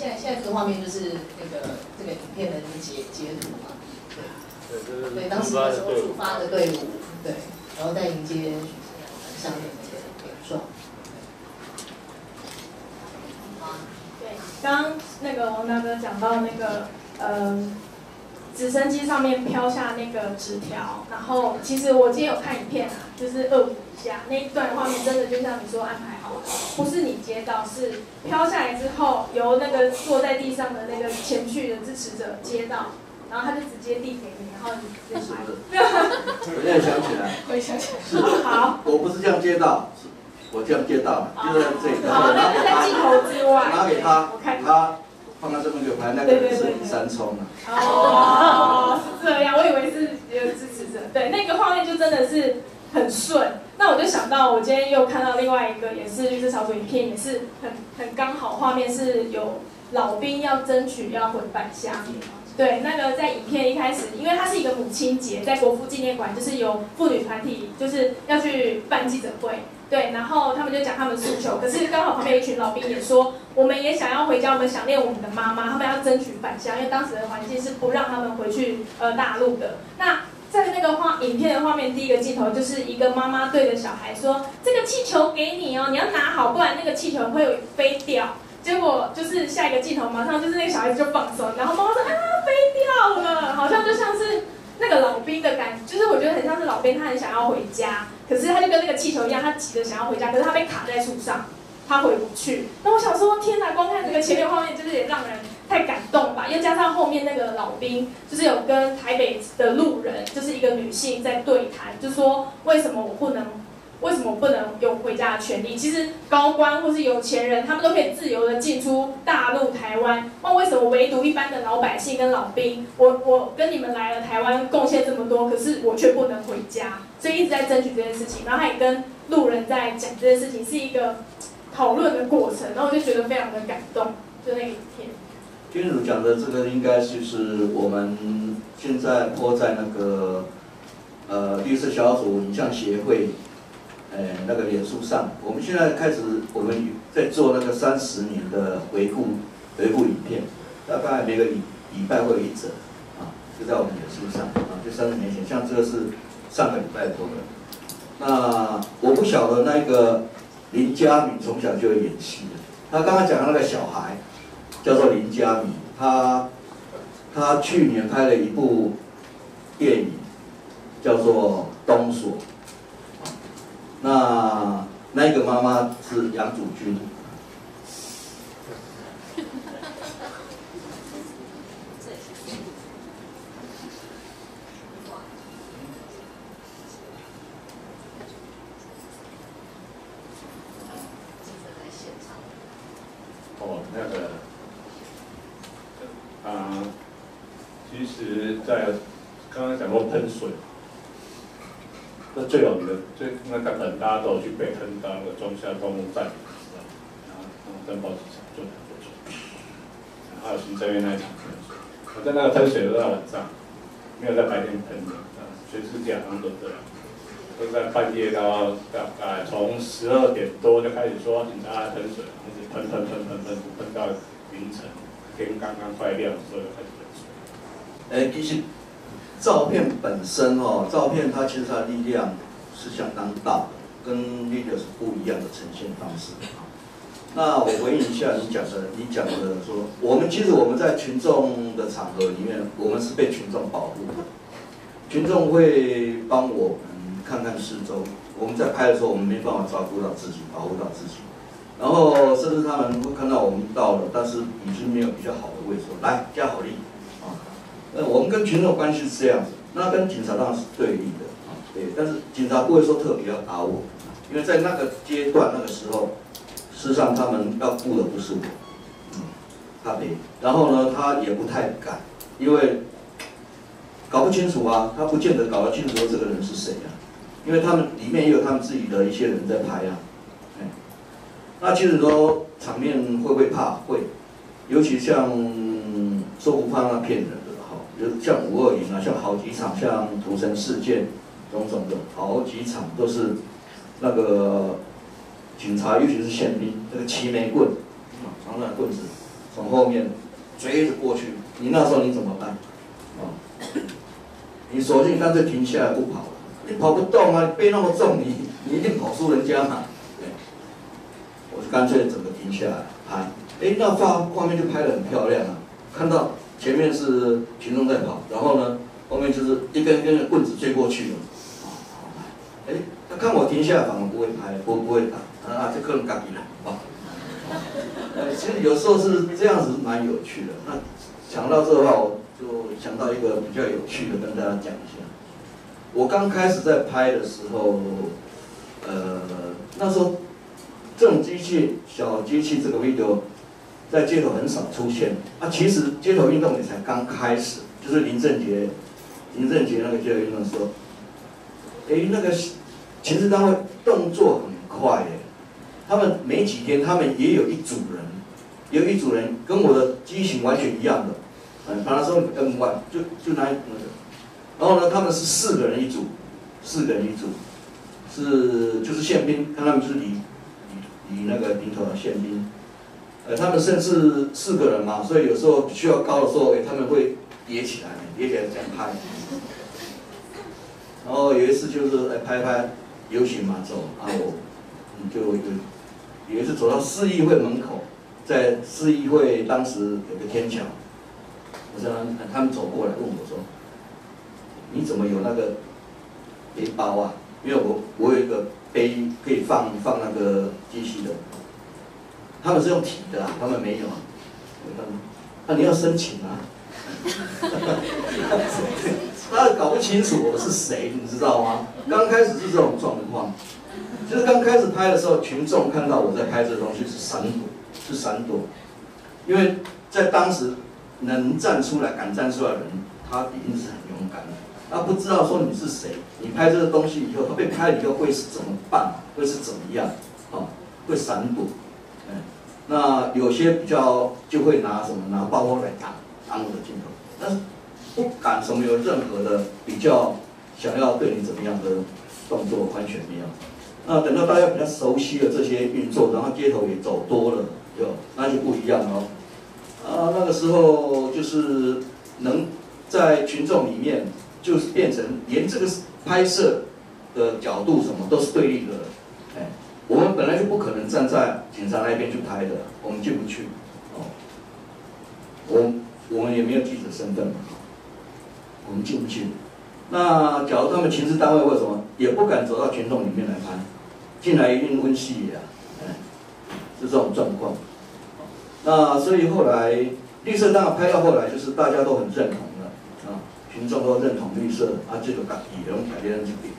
现在现在这个画面就是那个这个影片的那个截截图嘛，对，对，当时那时候出发的队伍，对，然后再迎接上面那些点状。对，刚刚那个王大哥讲到那个，嗯，直升机上面飘下那个纸条，然后其实我今天有看影片啊，就是恶补一下那一段画面，真的就像你说安排好。不是你接到，是飘下来之后，由那个坐在地上的那个前去的支持者接到，然后他就直接递给你，然后你直接拍。我现在想起来，我想起来，是好，我不是这样接到，是我这样接到，就在这里，好，那就在镜头之外，拿给他，我看他放到这么久拍，那个是李三冲啊。哦，是这样，我以为是一个支持者，对，那个画面就真的是。很顺，那我就想到，我今天又看到另外一个，也是绿色小组影片，也是很很刚好，画面是有老兵要争取要回返乡。对，那个在影片一开始，因为它是一个母亲节，在国父纪念馆，就是有妇女团体就是要去办记者会，对，然后他们就讲他们诉求，可是刚好旁边一群老兵也说，我们也想要回家，我们想念我们的妈妈，他们要争取返乡，因为当时的环境是不让他们回去呃大陆的。那在那个画影片的画面，第一个镜头就是一个妈妈对着小孩说：“这个气球给你哦，你要拿好，不然那个气球会飞掉。”结果就是下一个镜头，马上就是那个小孩子就放松，然后妈妈说：“啊，飞掉了！”好像就像是那个老兵的感，就是我觉得很像是老兵，他很想要回家，可是他就跟那个气球一样，他急着想要回家，可是他被卡在树上，他回不去。那我想说，天哪，光看这个前面画面，就是也让人。太感动吧，又加上后面那个老兵，就是有跟台北的路人，就是一个女性在对谈，就说为什么我不能，为什么不能有回家的权利？其实高官或是有钱人，他们都可以自由的进出大陆台湾，那为什么唯独一般的老百姓跟老兵，我我跟你们来了台湾贡献这么多，可是我却不能回家？所以一直在争取这件事情，然后他也跟路人在讲这件事情，是一个讨论的过程，然后我就觉得非常的感动，就那个影片。君主讲的这个应该就是我们现在播在那个呃绿色小组影像协会，呃那个脸书上。我们现在开始我们在做那个三十年的回顾回顾影片，大概每个礼礼拜会有一则啊，就在我们脸书上啊，就三十年前，像这个是上个礼拜播的。那我不晓得那个林佳敏从小就有演戏的，他刚刚讲的那个小孩叫做林佳敏，他他去年拍了一部电影叫做《东所》，那那个妈妈是杨祖君。哦，那个，啊、其实，在刚刚讲过喷水，那最有名的，最那个可能大家都有去被喷到那个中下动物站，然后然后登报纸上就拿过去，还有行政院那一场喷水，我在那喷水都在晚上，没有在白天喷的，啊，全世界好像都这样。都在半夜到大概从十二点多就开始说警察来喷水，一直喷喷喷喷喷喷到凌晨，天刚刚快亮的时候就开始喷水。哎，其实照片本身哦，照片它其实它力量是相当大的，跟 video 是不一样的呈现方式。那我回应一下你讲的，你讲的说，我们其实我们在群众的场合里面，我们是被群众保护的，群众会帮我们看看四周。我们在拍的时候，我们没办法照顾到自己，保护到自己。然后甚至他们会看到我们到了，但是已经没有比较好的位置，来加好力啊。那我们跟群众关系是这样子，那跟警察当然是对立的啊，对。但是警察不会说特别要打我，因为在那个阶段那个时候，事实上他们要顾的不是我，嗯，他别。然后呢，他也不太敢，因为搞不清楚啊，他不见得搞得清楚这个人是谁啊，因为他们里面也有他们自己的一些人在拍啊，哎。那其实说场面会不会怕？会，尤其像说不怕那骗人的哈，就像五二零啊，像好几场像屠城事件种种的，好几场都是那个警察，尤其是宪兵，这个齐眉棍啊，长长的棍子从后面追着过去，你那时候你怎么办？啊，你索性干脆停下来不跑了，你跑不动啊，你背那么重，你你一定跑输人家嘛。我就干脆整个停下来拍，哎，那画画面就拍得很漂亮啊！看到前面是群众在跑，然后呢，后面就是一根根的棍子追过去了，啊，哎，他看我停下来，反而不会拍，不不会打，啊，这客人赶紧来，啊，呃，其实有时候是这样子，蛮有趣的。那讲到这个话，我就想到一个比较有趣的，跟大家讲一下。我刚开始在拍的时候，呃，那时候。这种机器小机器这个 video 在街头很少出现啊，其实街头运动也才刚开始，就是林正杰，林正杰那个街头运动的时候，哎，那个其实他会动作很快哎，他们没几天，他们也有一组人，有一组人跟我的机型完全一样的，嗯，把他说 N one 就就拿那个，然后呢，他们是四个人一组，四个人一组，是就是宪兵，看他们就是离。以那个领头的宪兵，呃，他们甚至四个人嘛，所以有时候需要高的时候，哎，他们会叠起来，叠起来这样拍。然后有一次就是哎拍拍游行嘛走，啊我，就有有一次走到市议会门口，在市议会当时有个天桥，我说他们走过来问我说，你怎么有那个背包啊？因为我我有一个。背可以放放那个机器的，他们是用提的啊，他们没有啊。那你要申请啊。他搞不清楚我是谁，你知道吗？刚开始是这种状况，就是刚开始拍的时候，群众看到我在拍这个东西是闪躲，是闪躲，因为在当时能站出来、敢站出来的人，他一定是很勇敢的。他不知道说你是谁，你拍这个东西以后，他被拍了以后会是怎么办？会是怎么样？啊，会闪躲，嗯，那有些比较就会拿什么拿包包来挡挡我的镜头，但是不敢什么有任何的比较想要对你怎么样的动作，完全没有。那等到大家比较熟悉了这些运作，然后街头也走多了，有那就不一样哦。啊，那个时候就是能在群众里面，就是变成连这个拍摄的角度什么都是对立的。哎，我们本来就不可能站在警察那边去拍的，我们进不去。哦，我我们也没有记者身份嘛，我们进不去。那假如他们情治单位为什么也不敢走到群众里面来拍？进来一定温戏呀，哎，是这种状况。那所以后来绿色当然拍到后来就是大家都很认同了啊，群众都认同绿色啊，这个改也能改变这边。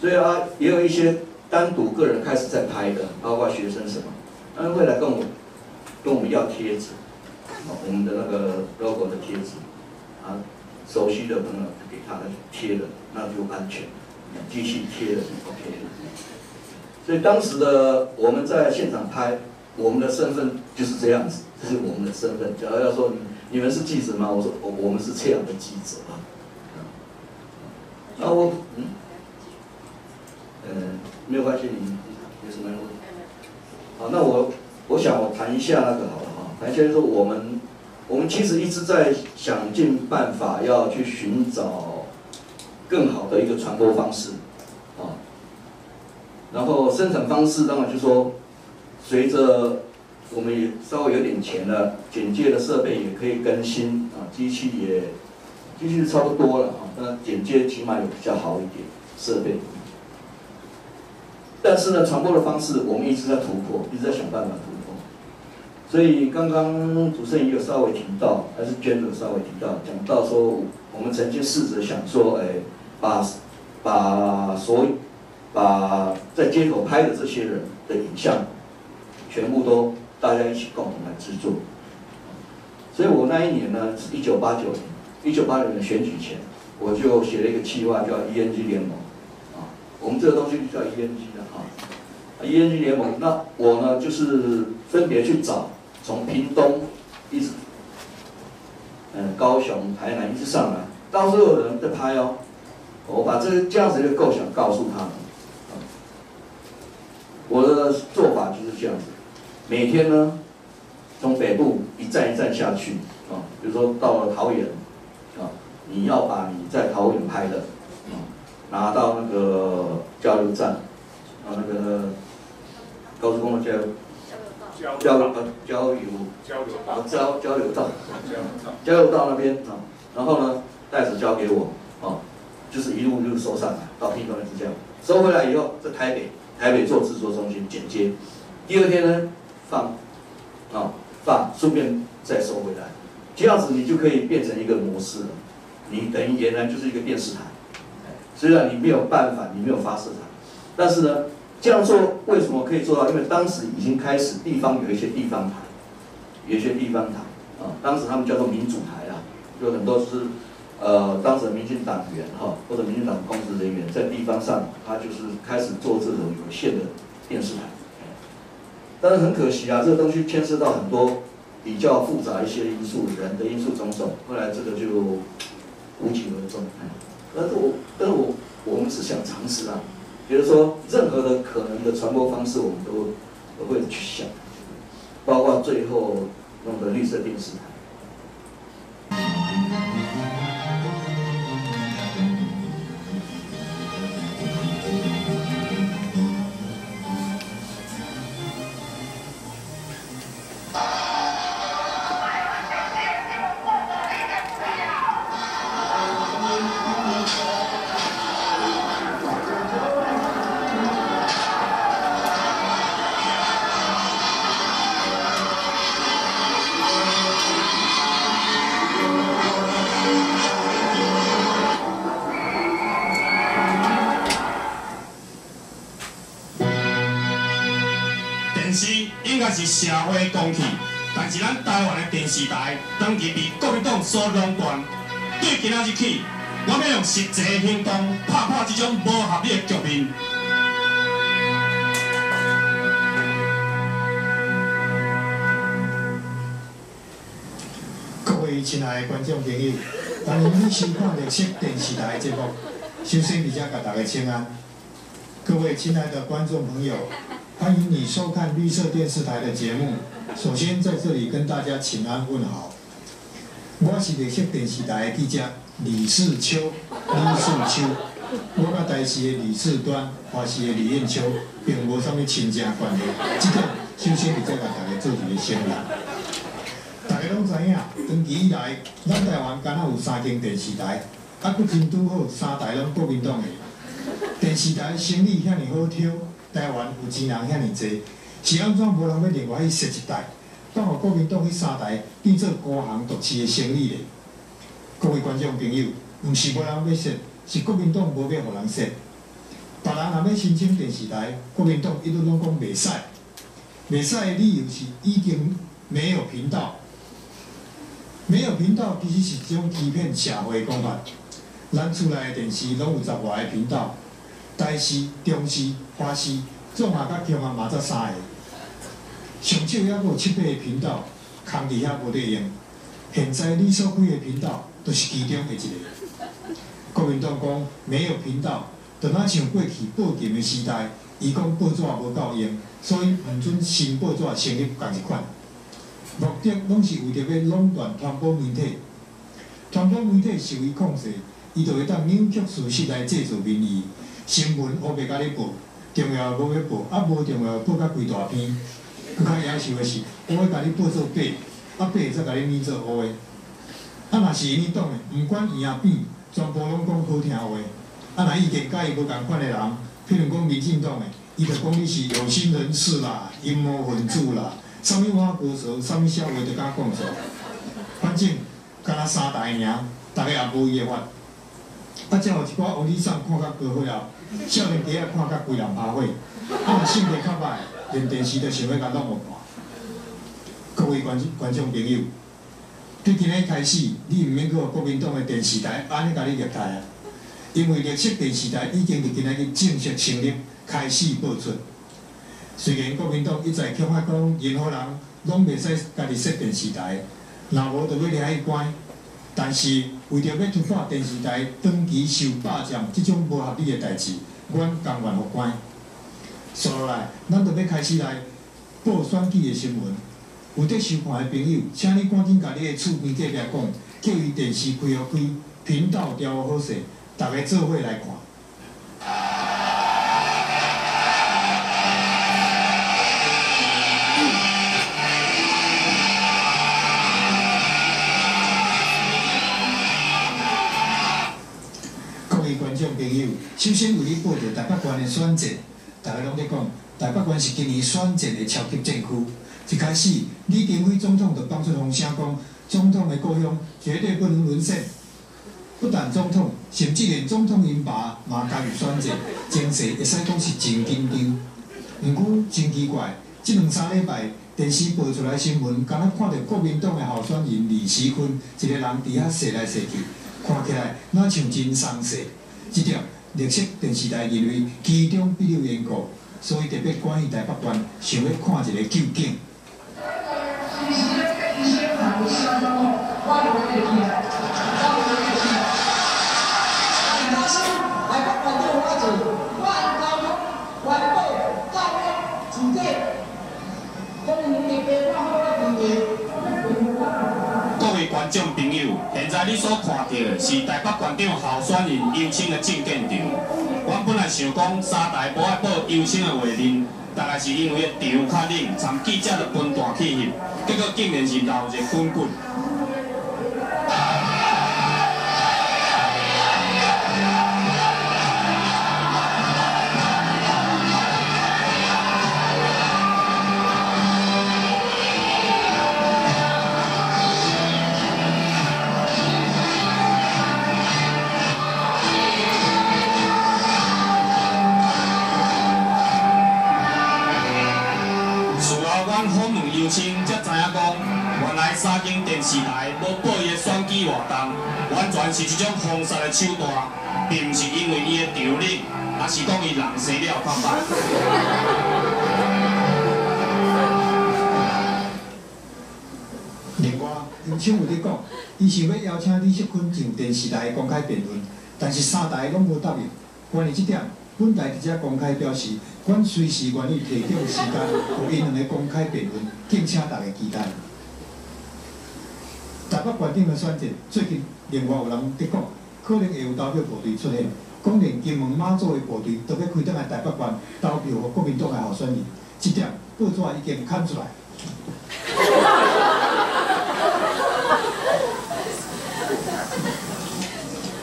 所以啊，也有一些单独个人开始在拍的，包括学生什么，他们会来跟我跟我们要贴纸，我们的那个 logo 的贴纸啊，熟悉的朋友给他贴的，那就安全，继续贴的 OK 了。所以当时的我们在现场拍，我们的身份就是这样子，这是我们的身份。假如要说你你们是记者吗？我说我我们是这样的记者啊。那我嗯，呃，没有关系，你有什么问题？好，那我我想我谈一下那个好了哈，谈一下就是我们我们其实一直在想尽办法要去寻找更好的一个传播方式。然后生产方式当然就说，随着我们也稍微有点钱了，简介的设备也可以更新啊，机器也机器差不多了啊，那简介起码有比较好一点设备。但是呢，传播的方式我们一直在突破，一直在想办法突破。所以刚刚主持人也有稍微提到，还是娟有稍微提到，讲到说我们曾经试着想说，哎，把把所有。把在街头拍的这些人的影像，全部都大家一起共同来制作。所以我那一年呢，是一九八九年，一九八九年选举前，我就写了一个计划，叫 ENG 联盟。啊，我们这个东西就叫 ENG 的啊，ENG 联盟。那我呢，就是分别去找从屏东一直，嗯，高雄、台南一直上来，到时有人在拍哦。我把这个这样子的构想告诉他们。我的做法就是这样子，每天呢，从北部一站一站下去啊，比如说到了桃园啊，你要把你在桃园拍的啊，拿到那个加油站啊，那个高速公路交流交流呃交流交流道。交交流道。交流道。那边啊，然后呢袋子交给我啊，就是一路一路收上来到屏东一直这样，收回来以后在台北。台北做制作中心剪接，第二天呢放，啊放，顺便再收回来，这样子你就可以变成一个模式了。你等于原来就是一个电视台，虽然你没有办法，你没有发射台，但是呢这样做为什么可以做到？因为当时已经开始地方有一些地方台，有一些地方台啊，当时他们叫做民主台啊，有很多是。呃，当时民进党员哈，或者民进党公职人员在地方上，他就是开始做这种有限的电视台。但是很可惜啊，这个东西牵涉到很多比较复杂一些因素，人的因素种种，后来这个就无疾而终。但是我，但是我，我们是想尝试啊，比如说任何的可能的传播方式，我们都都会去想，包括最后弄的绿色电视台。今日起，我要用实际行动拍破这种不合理的局面。各位亲爱的观众朋友。欢迎你收看绿色电视台的节目。首先，伫遮甲大家请安。各位亲爱的观众朋友，欢迎你收看绿色电视台的节目。首先，在这里跟大家请安问好。我是绿色电视台的记者李世秋，李世秋。我甲台视的李世端、华视的李彦秋，并无啥物亲情关系。即点，首先伫遮甲大家做一个声明。大家拢知影，长期以来，咱台湾敢若有三间电视台，啊，佫真拄好三台拢国民党的。电视台生意遐尼好挑，台湾有钱人遐尼济，是安怎无人要另外去设一台，放互国民党迄三台变做孤行独市的生意咧？各位观众朋友，毋是无人要说，是国民党无要互人说。别人若要申请电视台，国民党一直拢讲袂使，袂使的理由是已经没有频道。没有频道其实是一种欺骗社会的讲法。咱厝内的电视拢有十外个频道，台视、中视、华视，总下甲中央嘛才三个，上少也有七八个频道，空伫遐无得用。现在你所开的频道，都是其中的一个。国民党讲没有频道，就若像过去报金的时代，伊讲报纸无够用，所以毋准新报纸成立共一款。目的拢是为着要垄断传播媒体，传播媒体受伊控制，伊就会当扭曲事实来制造民意。新闻乌白甲你报，重要无要报，啊无重要报甲规大篇。更较野兽的是，我会甲你报做白，啊白则甲你捏做乌的。啊若是因党的，毋管伊啊变，全部拢讲好听话。啊若意见甲伊无共款的人，譬如讲民进党的，伊就讲你是有心人士啦、阴谋分子啦。啥物话歌手，啥物笑话都敢讲出，反正敢若三台尔，逐个也无伊的法。啊，才有一寡王理上看甲高火了，少年家仔看甲规人拍火。啊，若性格较歹，连电视都想要甲弄无看。各位观观众朋友，对今日开始，你毋免去国民党的电视台安尼甲你入台啊，因为绿色电视台已经伫今日正式成立，开始播出。虽然国民党一再强发讲，任何人拢袂使家己设电视台，若无就要掠去关。但是为着要突破电视台长期受霸占即种无合理的代志，阮甘愿互关。接落来，咱就要开始来报选举的新闻。有伫收看的朋友，请你赶紧甲你的厝边隔壁讲，叫伊电视开好开，频道调好势，大家做伙来看。各位观众朋友，首先为你报着台北县的选战，大家拢在讲，台北县是今年选战的超级战区。一开始，李登辉总统就放出风声讲，总统的故乡绝对不能沦陷。不但总统，甚至连总统因爸嘛加入选战，情势会使讲是真紧张。毋过真奇怪，即两三礼拜电视播出来新闻，敢若看到国民党的候选人李时坤一个人伫遐踅来踅去，看起来若像真丧势。即条绿色电视台认为其中必有缘故，所以特别关于台北县，想要看一个究竟。各位观众朋友，现在你所看到的是台北县长候选人游青的证件场。我本来想讲三台无爱报游青的画面，大概是因为场较冷，参记者的分大气翕，结果竟然是流热滚滚。全是一种封杀的手段，并毋是因为伊的场冷，也是讲伊人生了较歹。另外，金枪有咧讲，伊想要邀请李锡坤上电视台公开辩论，但是三台拢无答应。关于即点，本台直接公开表示，阮随时愿意提供时间，互因两个公开辩论，敬请大家期待。台北县长的选择，最近另外有人伫讲，可能会有投票部队出现，讲连金门马祖的部队都要开登来台北县投票予国民党的候选人，即点报纸已经看出来。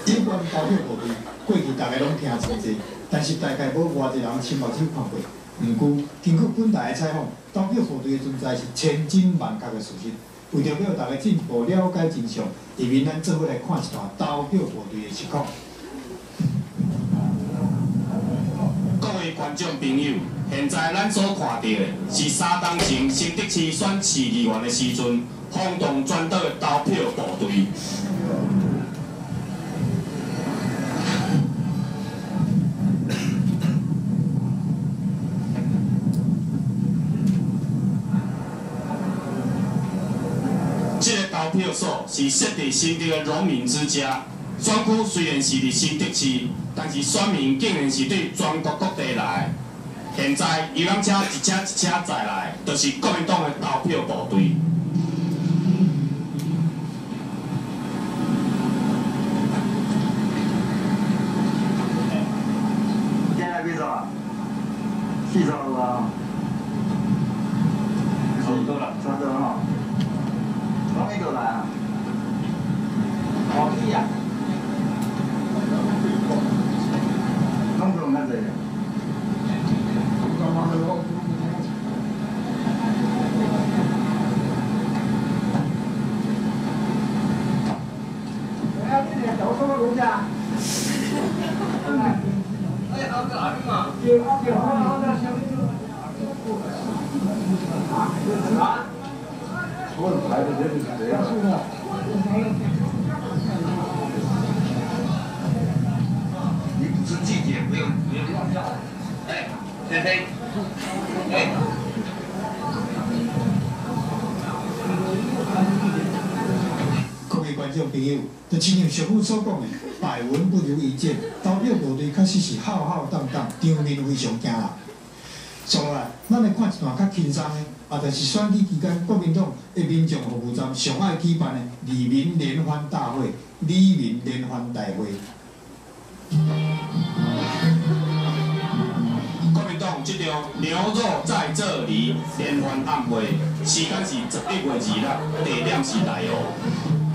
有关投票部队，过去大家拢听真济，但是大概无偌济人亲目睭看过。毋过，经过本台的采访，投票部队的存在是千真万确的事实。为着要大家进步了解真相，下面咱做伙来看一段投票部队的实况。各位观众朋友，现在咱所看到的是三当前新德市选市议员的时阵，轰动全岛的投票部队。是设立新德的农民之家。选区虽然是伫新德市，但是选民竟然是对全国各地来。现在游览车一车一车载来，就是国民党的投票部队。所讲的，百闻不如一见，投票部队确实是浩浩荡荡，场面非常惊人。接下来，咱来看一段较轻松的，也就是选举期间国民党的民众服务站上爱举办的李民联欢大会、李民联欢大会。国民党这场牛肉在这里联欢晚会，时间是十一月二日，地点是内湖。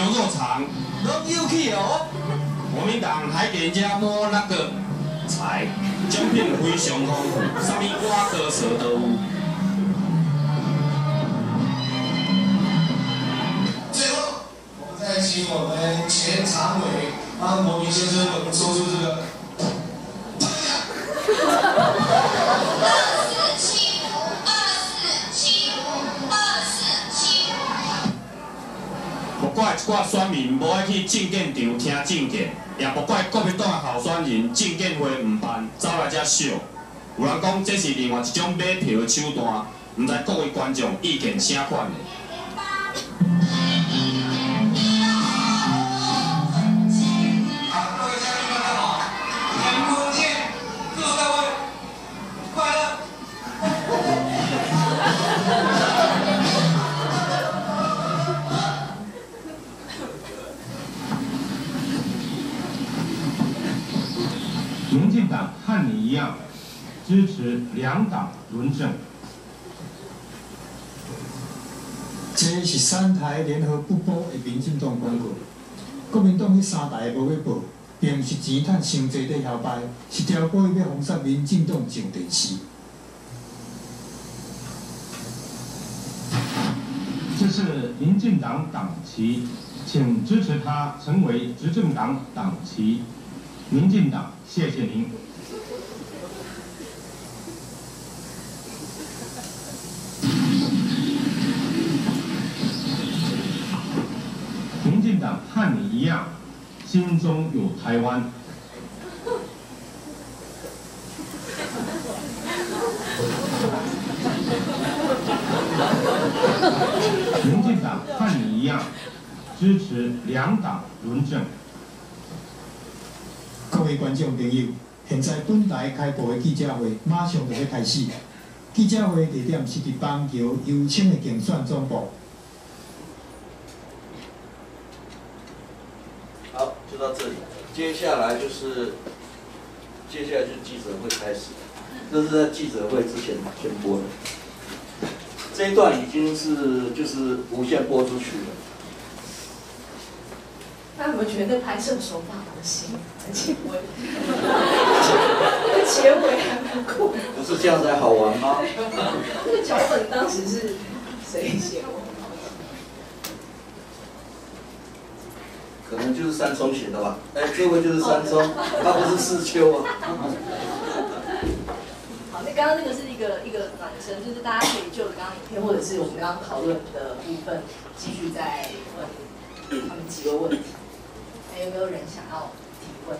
牛肉肠，拢有去哦。国民党还给人家摸那个菜，奖品非常丰富，什么瓜哥蛇都有。最后，我们再请我们前常委方国民先生我们说出这个。怪一寡选民无爱去证件场听证件，也不怪国民党候选人证件会唔办，走来遮笑。有人讲这是另外一种买票的手段，唔知各位观众意见啥款的？好，各位乡亲们好，年不见，祝各位快乐。民进党和你一样支持两党轮政。这是三台联合不播的民进党广告。国民党迄三台无要报，并毋是钱趁伤济在摇摆，是条故意要封杀民进党上电视。这是民进党党旗，请支持他成为执政党党旗。民进党，谢谢您。民进党和你一样心中有台湾。民进党和你一样，支持两党轮政。各位观众朋友，现在本台开播的记者会马上就要开始。记者会地点是伫邦桥优青的竞选总部。好，就到这里。接下来就是，接下来就记者会开始。这是在记者会之前先播的。这一段已经是就是无线播出去了。那你们觉得拍摄手法不行？结尾，结尾还蛮酷。不是这样才好玩吗？这个脚本当时是谁写过？可能就是三松写的吧。哎，这位就是三松，他不是四秋啊。好，那刚刚那个是一个一个暖身，就是大家可以就刚刚影片或者是我们刚刚讨论的部分，继续再问他们几个问题。有没有人想要提问？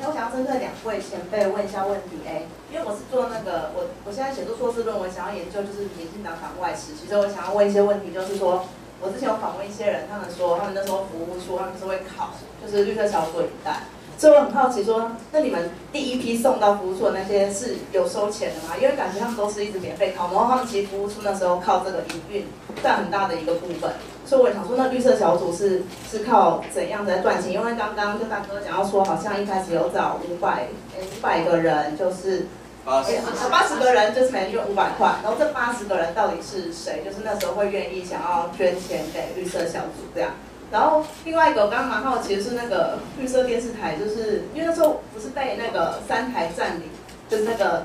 那我想要针对两位前辈问一下问题 A，因为我是做那个我我现在写作硕士论文，想要研究就是民进党党外史，其实我想要问一些问题，就是说之前有访问一些人，他们说他们那时候服务处他们是会考，就是绿色小组一带，所以我很好奇说，那你们第一批送到服务处的那些是有收钱的吗？因为感觉他们都是一直免费考，然后他们其实服务处那时候靠这个营运占很大的一个部分。所以我想说，那绿色小组是是靠怎样在赚钱？因为刚刚就大哥讲到说，好像一开始有找五百五百个人，就是八十八十个人，就是每人捐五百块。然后这八十个人到底是谁？就是那时候会愿意想要捐钱给绿色小组这样。然后另外一个我刚刚蛮好奇的是那个绿色电视台，就是因为那时候不是被那个三台占领，就是那个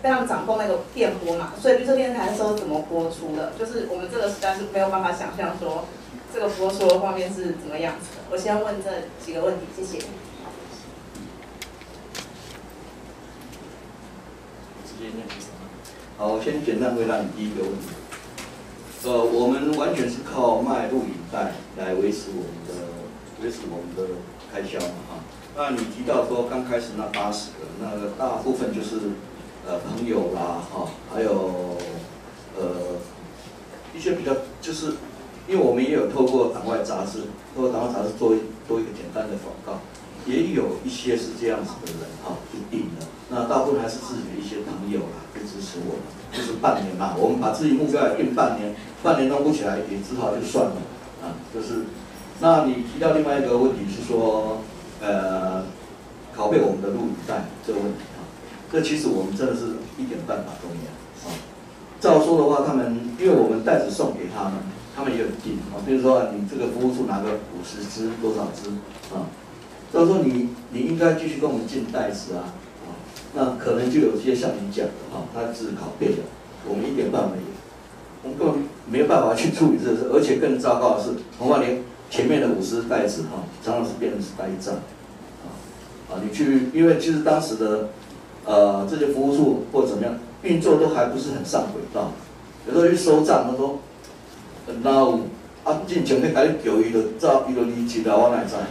被他们掌控那个电波嘛，所以绿色电视台那时候怎么播出的？就是我们这个时代是没有办法想象说这个播出的画面是怎么样子的。我先问这几个问题，谢谢。好，我先简单回答你第一个问题。呃，我们完全是靠卖录影带来维持我们的维持我们的开销嘛哈。那你提到说刚开始那八十个，那大部分就是呃朋友啦哈，还有呃一些比较就是，因为我们也有透过党外杂志，透过党外杂志做一做一个简单的广告，也有一些是这样子的人哈，一定的。那大部分还是自己的一些朋友啦，会支持我，就是半年嘛，我们把自己目标也定半年，半年弄不起来也只好就算了啊，就是。那你提到另外一个问题是说，呃，拷贝我们的录影带这个问题啊，这其实我们真的是一点办法都没有啊。照说的话，他们因为我们袋子送给他们，他们也有定啊，比如说你这个服务处拿个五十只多少只啊，照说你你应该继续跟我们进袋子，啊，那可能就有些像你讲的哈，他只是拷贝的，我们一点办法没有，我们根本没有办法去处理这个事，而且更糟糕的是，恐怕连前面的五十袋子哈，常常是变成是呆账，啊，啊，你去，因为其实当时的呃这些服务处或怎么样运作都还不是很上轨道，有时候去收账，他说，那有啊，进前面还有一个照一个你记得我哪在，啊，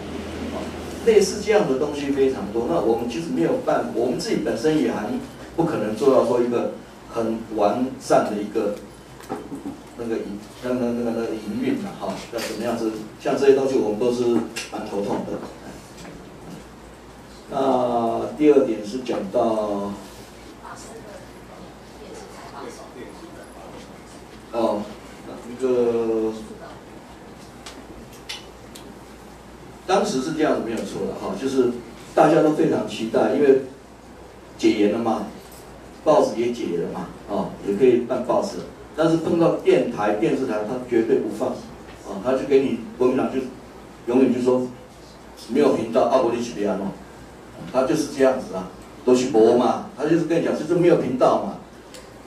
类似这样的东西非常多，那我们其实没有办法，我们自己本身也还不可能做到说一个很完善的一个。那个营那个那个那个营运嘛，哈，要怎么样子？像这些东西我们都是蛮头痛的。那第二点是讲到，哦，那个当时是这样子没有错的哈，就是大家都非常期待，因为解严了嘛，报纸也解严了嘛，哦，也可以办报纸。但是碰到电台、电视台，他绝对不放，啊，他就给你国民党就永远就说没有频道，奥国利起利安嘛，他就是这样子啊，都去播嘛，他就是跟你讲，就是没有频道嘛，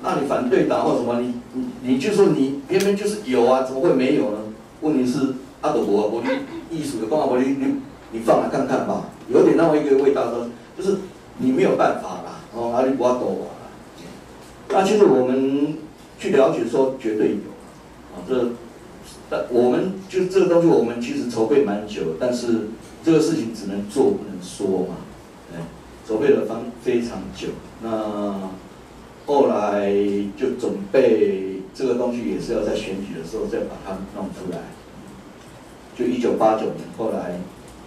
那你反对党或什么，你你你就说你偏偏就是有啊，怎么会没有呢？问题是阿德伯伯你艺术的，光阿伯你你你放来看看吧，有点那么一个味道说，就是你没有办法啦，哦，阿里不要多啊。那其实我们去了解说绝对有，啊，这，但我们就这个东西我们其实筹备蛮久，但是这个事情只能做不能说嘛，哎，筹备了方非常久，那后来就准备这个东西也是要在选举的时候再把它弄出来，就一九八九年后来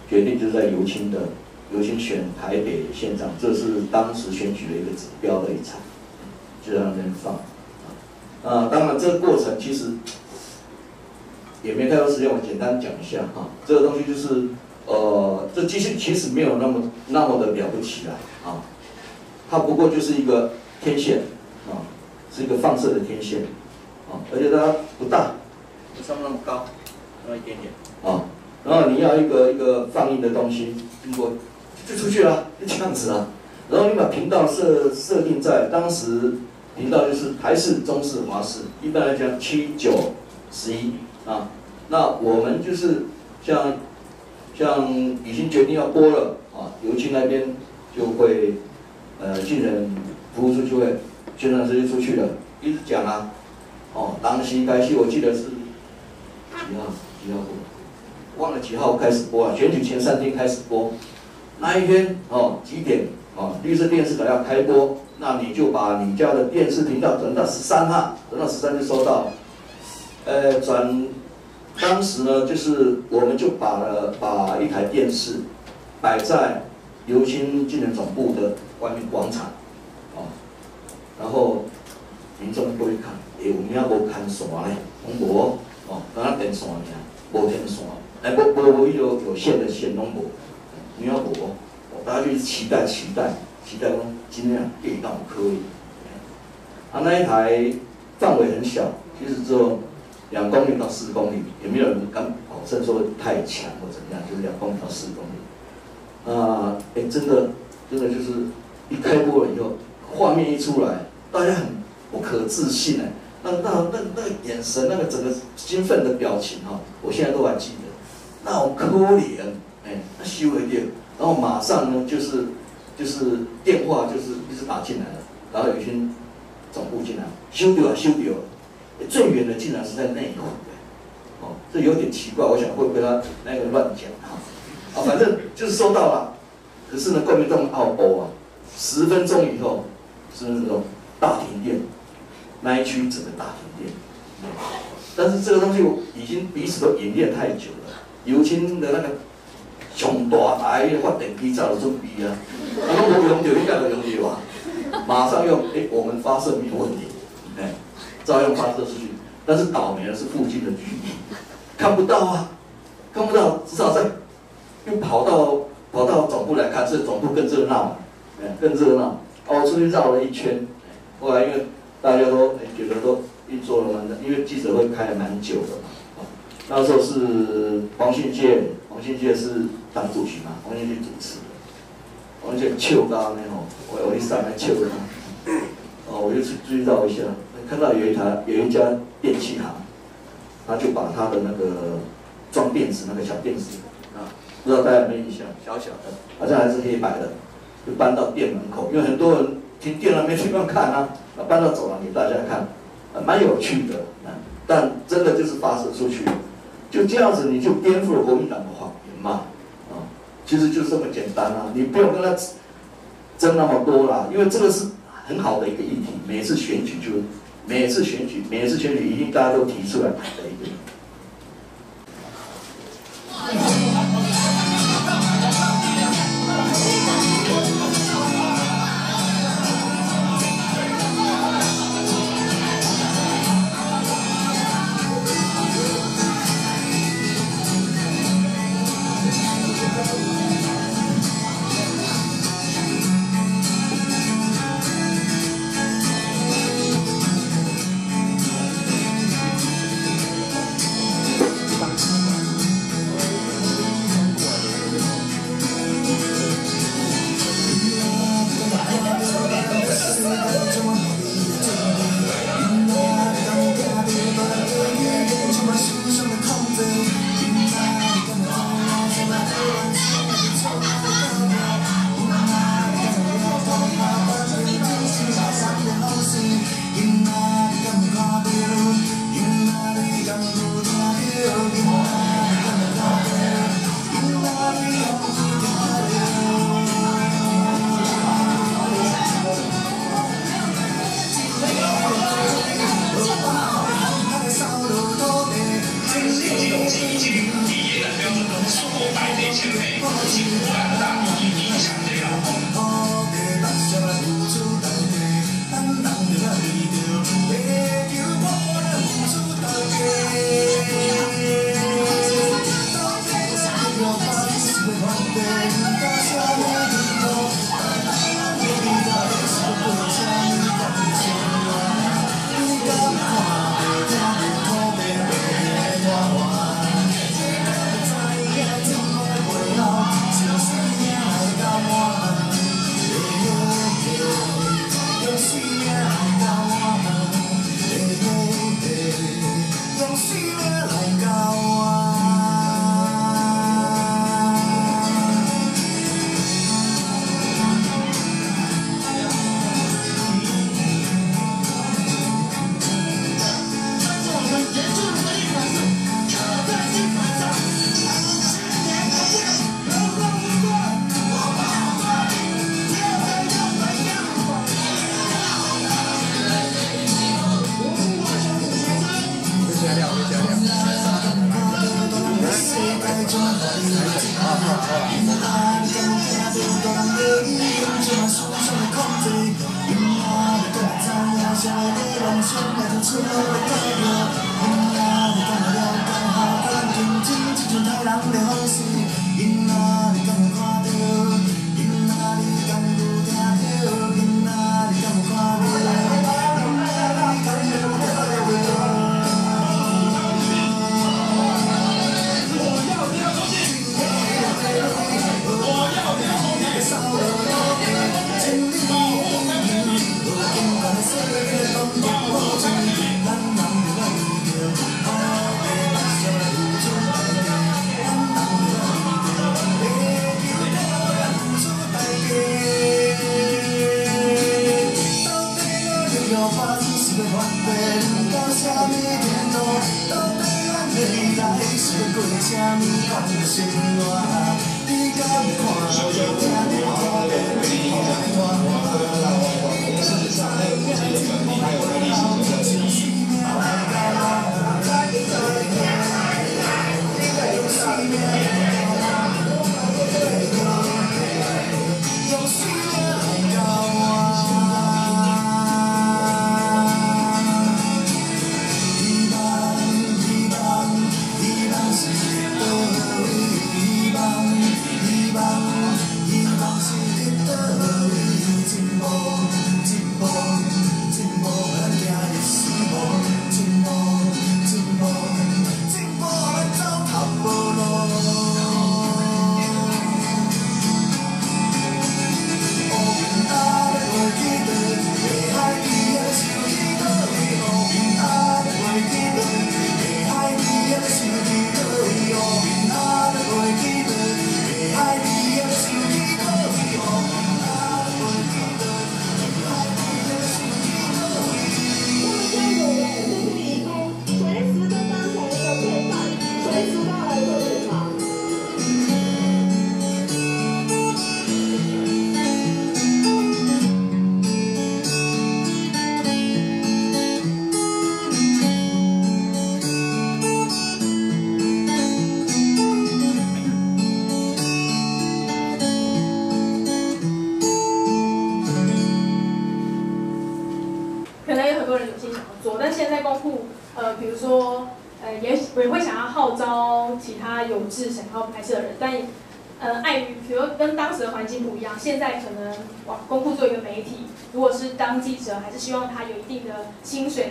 决定就是在尤青的尤青选台北县长，这是当时选举的一个指标的一场。就在那边放，啊，当然这个过程其实也没太多时间，我简单讲一下哈。这个东西就是，呃，这机器其实没有那么那么的了不起来啊，它不过就是一个天线啊，是一个放射的天线啊，而且它不大，不上那么高，那么一点点啊。然后你要一个一个放映的东西经过就出去了，就这样子啊。然后你把频道设设定在当时。频道就是台式、中式、华式，一般来讲七九十一啊。那我们就是像像已经决定要播了啊，尤其那边就会呃进人服务处就会宣传师就出去了，一直讲啊。哦，当时该戏我记得是几号几号播，忘了几号开始播了，选举前三天开始播，那一天哦几点哦，绿色电视台要开播。那你就把你家的电视频道转到十三号，转到十三就收到。呃，转，当时呢，就是我们就把了把一台电视摆在流星技能总部的外面广场，哦，然后民众过去看，有影无看线咧，拢无，哦，刚刚电线尔，无天线，哎，无无无有有线的线拢无，影无，大家就期待期待。期待讲尽量可以到可以。啊，那一台范围很小，其实只有两公里到四公里，也没有人敢保证说太强或怎么样，就是两公里到四公里。啊，哎，真的，真的就是一开播了以后，画面一出来，大家很不可置信哎，那那那那个眼神，那个整个兴奋的表情哈，我现在都还记得。那种可怜，哎，那修一点，然后马上呢就是。就是电话就是一直打进来了，然后有些总部进来，修掉啊修掉，最远的竟然是在内湖，哦，这有点奇怪，我想会不会他那个乱讲哈，啊，反正就是收到了，可是呢，国民党奥博啊，十分钟以后是那种大停电，那一区整个大停电，但是这个东西已经彼此都演练太久了，尤清的那个。上大台发电机早就准备啊，啊，拢无用着，应该就用着啊，马上用，哎，我们发射没有问题，哎，照样发射出去。但是倒霉的是附近的居民，看不到啊，看不到，至少在又跑到跑到总部来看，这总部更热闹，哎，更热闹。哦，出去绕了一圈，后来因为大家都哎觉得都运作了蛮，因为记者会开了蛮久的嘛，那时候是黄信介。黄信介是当主席嘛？黄信介主持的，黄信介笑到那吼，我我一上来笑他，哦，我就去追绕一下，看到有一台有一家电器行，他就把他的那个装电池那个小电池啊，不知道大家有没有印象？小小的，好像还是黑白的，就搬到店门口，因为很多人停电了没去乱看啊，搬到走廊给大家看，蛮有趣的，但真的就是发射出去。就这样子，你就颠覆了国民党的谎言嘛？啊，其实就这么简单啊！你不用跟他争那么多啦，因为这个是很好的一个议题。每次选举就，每次选举，每次选举一定大家都提出来的一个。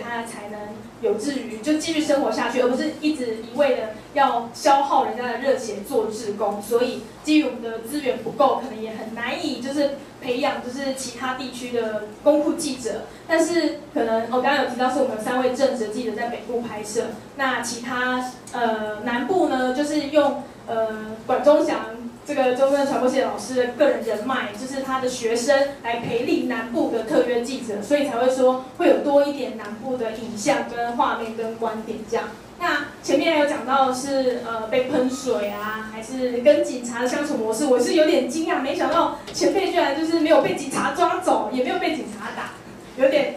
他才能有志于就继续生活下去，而不是一直一味的要消耗人家的热血做志工。所以基于我们的资源不够，可能也很难以就是培养就是其他地区的公库记者。但是可能我、刚刚有提到是我们三位正职记者在北部拍摄，那其他呃南部呢，就是用呃管中祥。这个中正传播系老师的个人人脉，就是他的学生来培力南部的特约记者，所以才会说会有多一点南部的影像跟画面跟观点这样。那前面还有讲到是呃被喷水啊，还是跟警察的相处模式，我是有点惊讶，没想到前辈居然就是没有被警察抓走，也没有被警察打，有点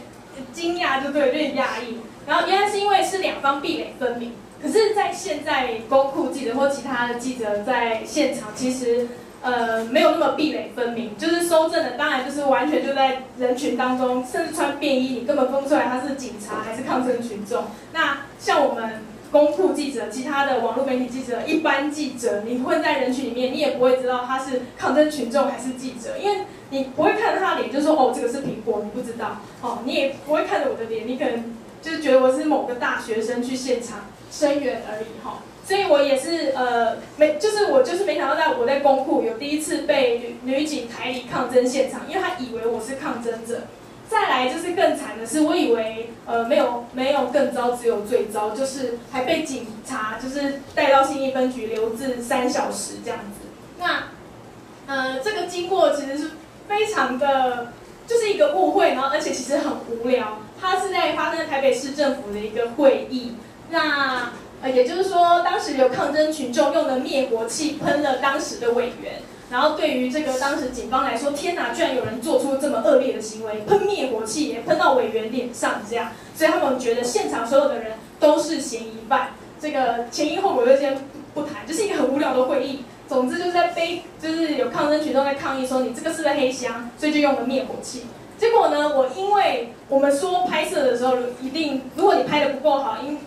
惊讶，就对，有点压抑。然后原来是因为是两方壁垒分明。可是，在现在公库记者或其他的记者在现场，其实呃没有那么壁垒分明，就是收证的当然就是完全就在人群当中，甚至穿便衣，你根本分不出来他是警察还是抗争群众。那像我们公库记者、其他的网络媒体记者、一般记者，你混在人群里面，你也不会知道他是抗争群众还是记者，因为你不会看到他的脸就说哦这个是苹果，你不知道哦，你也不会看着我的脸，你可能就是觉得我是某个大学生去现场声援而已哈。所以我也是呃没，就是我就是没想到在我在公库有第一次被女女警抬离抗争现场，因为他以为我是抗争者。再来就是更惨的是，我以为呃没有没有更糟，只有最糟，就是还被警察就是带到信义分局留置三小时这样子。那呃这个经过其实是非常的，就是一个误会，然后而且其实很无聊。它是在发生在台北市政府的一个会议，那。呃，也就是说，当时有抗争群众用的灭火器喷了当时的委员，然后对于这个当时警方来说，天哪，居然有人做出这么恶劣的行为，喷灭火器也喷到委员脸上，这样，所以他们觉得现场所有的人都是嫌疑犯。这个前因后果就先不谈，就是一个很无聊的会议。总之就是在背，就是有抗争群众在抗议说你这个是不是黑箱，所以就用了灭火器。结果呢，我因为我们说拍摄的时候一定，如果你拍的不够好，因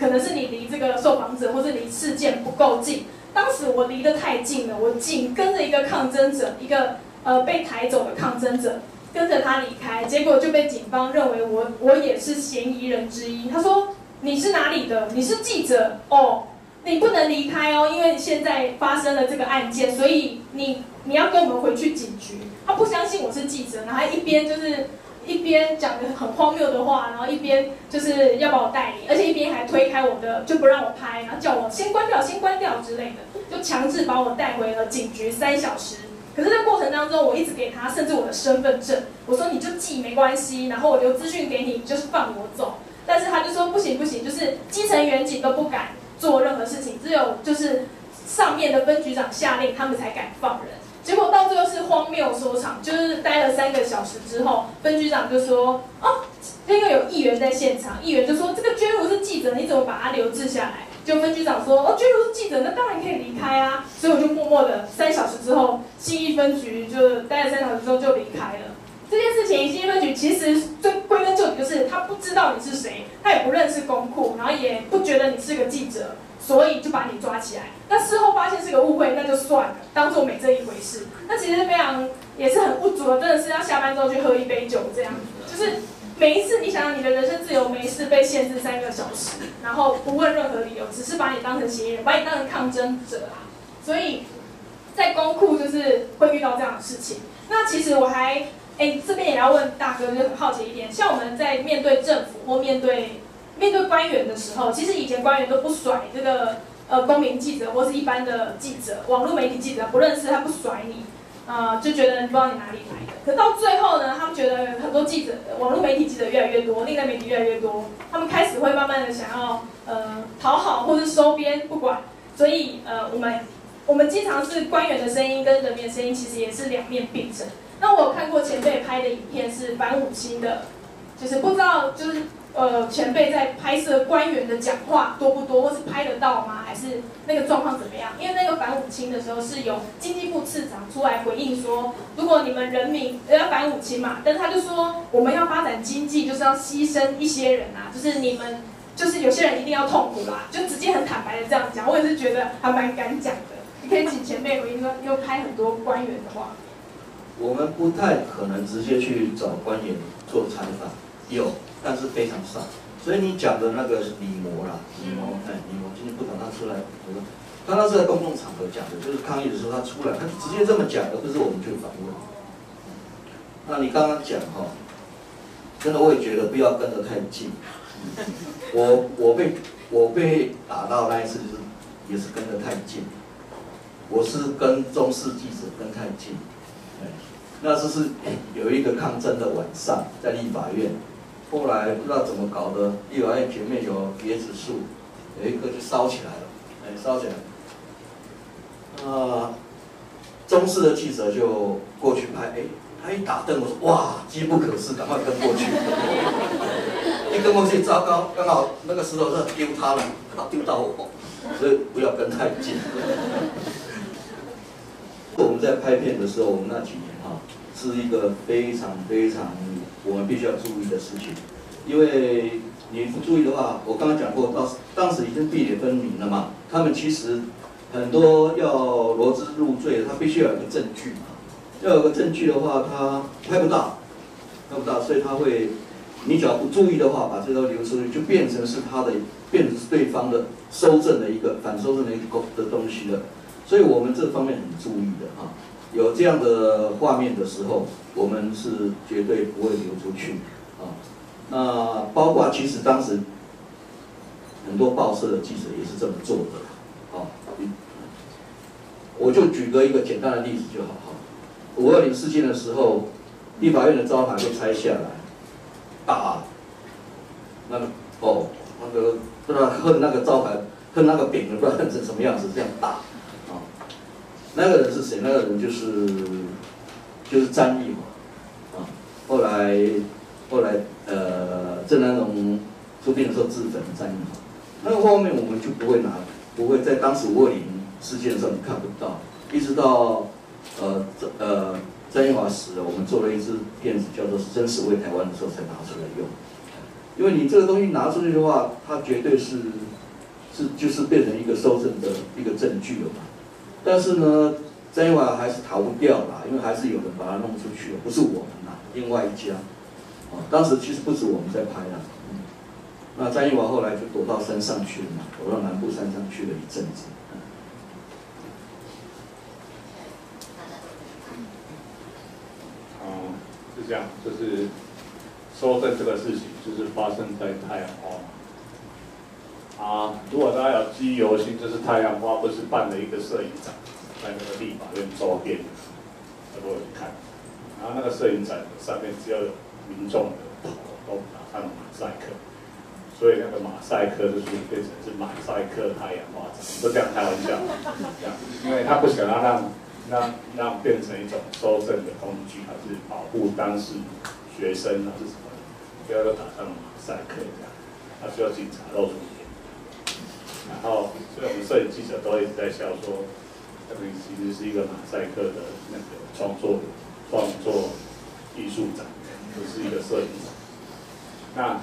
可能是你离这个受访者或者离事件不够近，当时我离得太近了，我紧跟着一个抗争者，一个呃被抬走的抗争者，跟着他离开，结果就被警方认为我我也是嫌疑人之一。他说你是哪里的？你是记者哦，你不能离开哦，因为现在发生了这个案件，所以你你要跟我们回去警局。他不相信我是记者，然后一边就是。一边讲的很荒谬的话，然后一边就是要把我带离，而且一边还推开我的，就不让我拍，然后叫我先关掉，先关掉之类的，就强制把我带回了警局三小时。可是这过程当中，我一直给他，甚至我的身份证，我说你就记没关系，然后我留资讯给你，就是放我走。但是他就说不行不行，就是基层员警都不敢做任何事情，只有就是上面的分局长下令，他们才敢放人。结果到最后是荒谬收场，就是待了三个小时之后，分局长就说：“哦，因为有议员在现场，议员就说这个娟如是记者，你怎么把他留置下来？”就分局长说：“哦，娟如是记者，那当然可以离开啊。”所以我就默默的三小时之后，新义分局就待了三小时之后就离开了。这件事情，新义分局其实最归根究底就是他不知道你是谁，他也不认识公库，然后也不觉得你是个记者。所以就把你抓起来。那事后发现是个误会，那就算了，当做没这一回事。那其实非常也是很不足的，真的是要下班之后去喝一杯酒这样。就是每一次你想想你的人身自由没事被限制三个小时，然后不问任何理由，只是把你当成嫌疑人，把你当成抗争者啊。所以在公库就是会遇到这样的事情。那其实我还哎这边也要问大哥，就很好奇一点，像我们在面对政府或面对。面对官员的时候，其实以前官员都不甩这个呃公民记者或是一般的记者、网络媒体记者，不认识他不甩你，啊就觉得不知道你哪里来的。可到最后呢，他们觉得很多记者、网络媒体记者越来越多，另类媒体越来越多，他们开始会慢慢的想要呃讨好或是收编，不管。所以呃我们我们经常是官员的声音跟人民的声音，其实也是两面并存。那我看过前辈拍的影片是反五星的，就是不知道就是。呃，前辈在拍摄官员的讲话多不多，或是拍得到吗？还是那个状况怎么样？因为那个反五清的时候是有经济部次长出来回应说，如果你们人民要反五清嘛，但他就说我们要发展经济，就是要牺牲一些人啊，就是你们就是有些人一定要痛苦啦，就直接很坦白的这样讲。我也是觉得还蛮敢讲的。你可以请前辈回应说，又拍很多官员的话。我们不太可能直接去找官员做采访，有。但是非常少，所以你讲的那个李模啦，李模，哎，李模今天不等他出来，他那是在公共场合讲的，就是抗议的时候他出来，他直接这么讲，而不是我们去访问。那你刚刚讲哈，真的我也觉得不要跟得太近。我我被我被打到那一次就是也是跟得太近，我是跟中视记者跟太近，哎，那次是有一个抗争的晚上在立法院。后来不知道怎么搞的，立法院前面有椰子树，有一棵就烧起来了，哎，烧起来。啊，中视的记者就过去拍，哎，他一打灯，我说哇，机不可失，赶快跟过去。一跟过去，糟糕，刚好那个石头是丢他了，他丢到我，所以不要跟太近。我们在拍片的时候，我们那几年哈、是一个非常非常我们必须要注意的事情，因为你不注意的话，我刚刚讲过，当当时已经壁垒分明了嘛，他们其实很多要罗织入罪，他必须要有个证据嘛，要有个证据的话，他拍不到，拍不到，所以他会，你只要不注意的话，把这都流出去，就变成是他的，变成是对方的收证的一个反收证的一个的东西了。所以我们这方面很注意的啊，有这样的画面的时候，我们是绝对不会流出去啊。那包括其实当时很多报社的记者也是这么做的，啊，我就举个一个简单的例子就好哈。五二零事件的时候，立法院的招牌被拆下来，打那个哦，那个不知道恨那个招牌恨那个饼不知道恨成什么样子，这样打。那个人是谁？那个人就是就是张毅嘛，啊，后来后来呃郑南榕出殡的时候自焚张毅嘛，那个后面我们就不会拿，不会在当时五二零事件的时候你看不到，一直到呃呃张义华死了，我们做了一支片子叫做《真实为台湾》的时候才拿出来用，因为你这个东西拿出去的话，它绝对是是就是变成一个收证的一个证据了嘛。但是呢，张义华还是逃不掉啦，因为还是有人把它弄出去了，不是我们啦，另外一家。哦，当时其实不止我们在拍啦，那张义华后来就躲到山上去了嘛，躲到南部山上去了一阵子。嗯，是这样，就是收证这个事情，就是发生在太阳花。啊，如果大家有记忆犹新，就是太阳花不是办了一个摄影展，在那个立法院周边，很多人去看。然后那个摄影展上面只要有民众的头都打上马赛克，所以那个马赛克就是变成是马赛克太阳花展，不这样开玩笑，这样，因为他不想要让让让变成一种收证的工具，还是保护当事学生还是什么，不要都打上马赛克这样，他需要警察露出。然后，所以我们摄影记者都一直在笑说，这个其实是一个马赛克的那个创作创作艺术展，不是一个摄影展。那，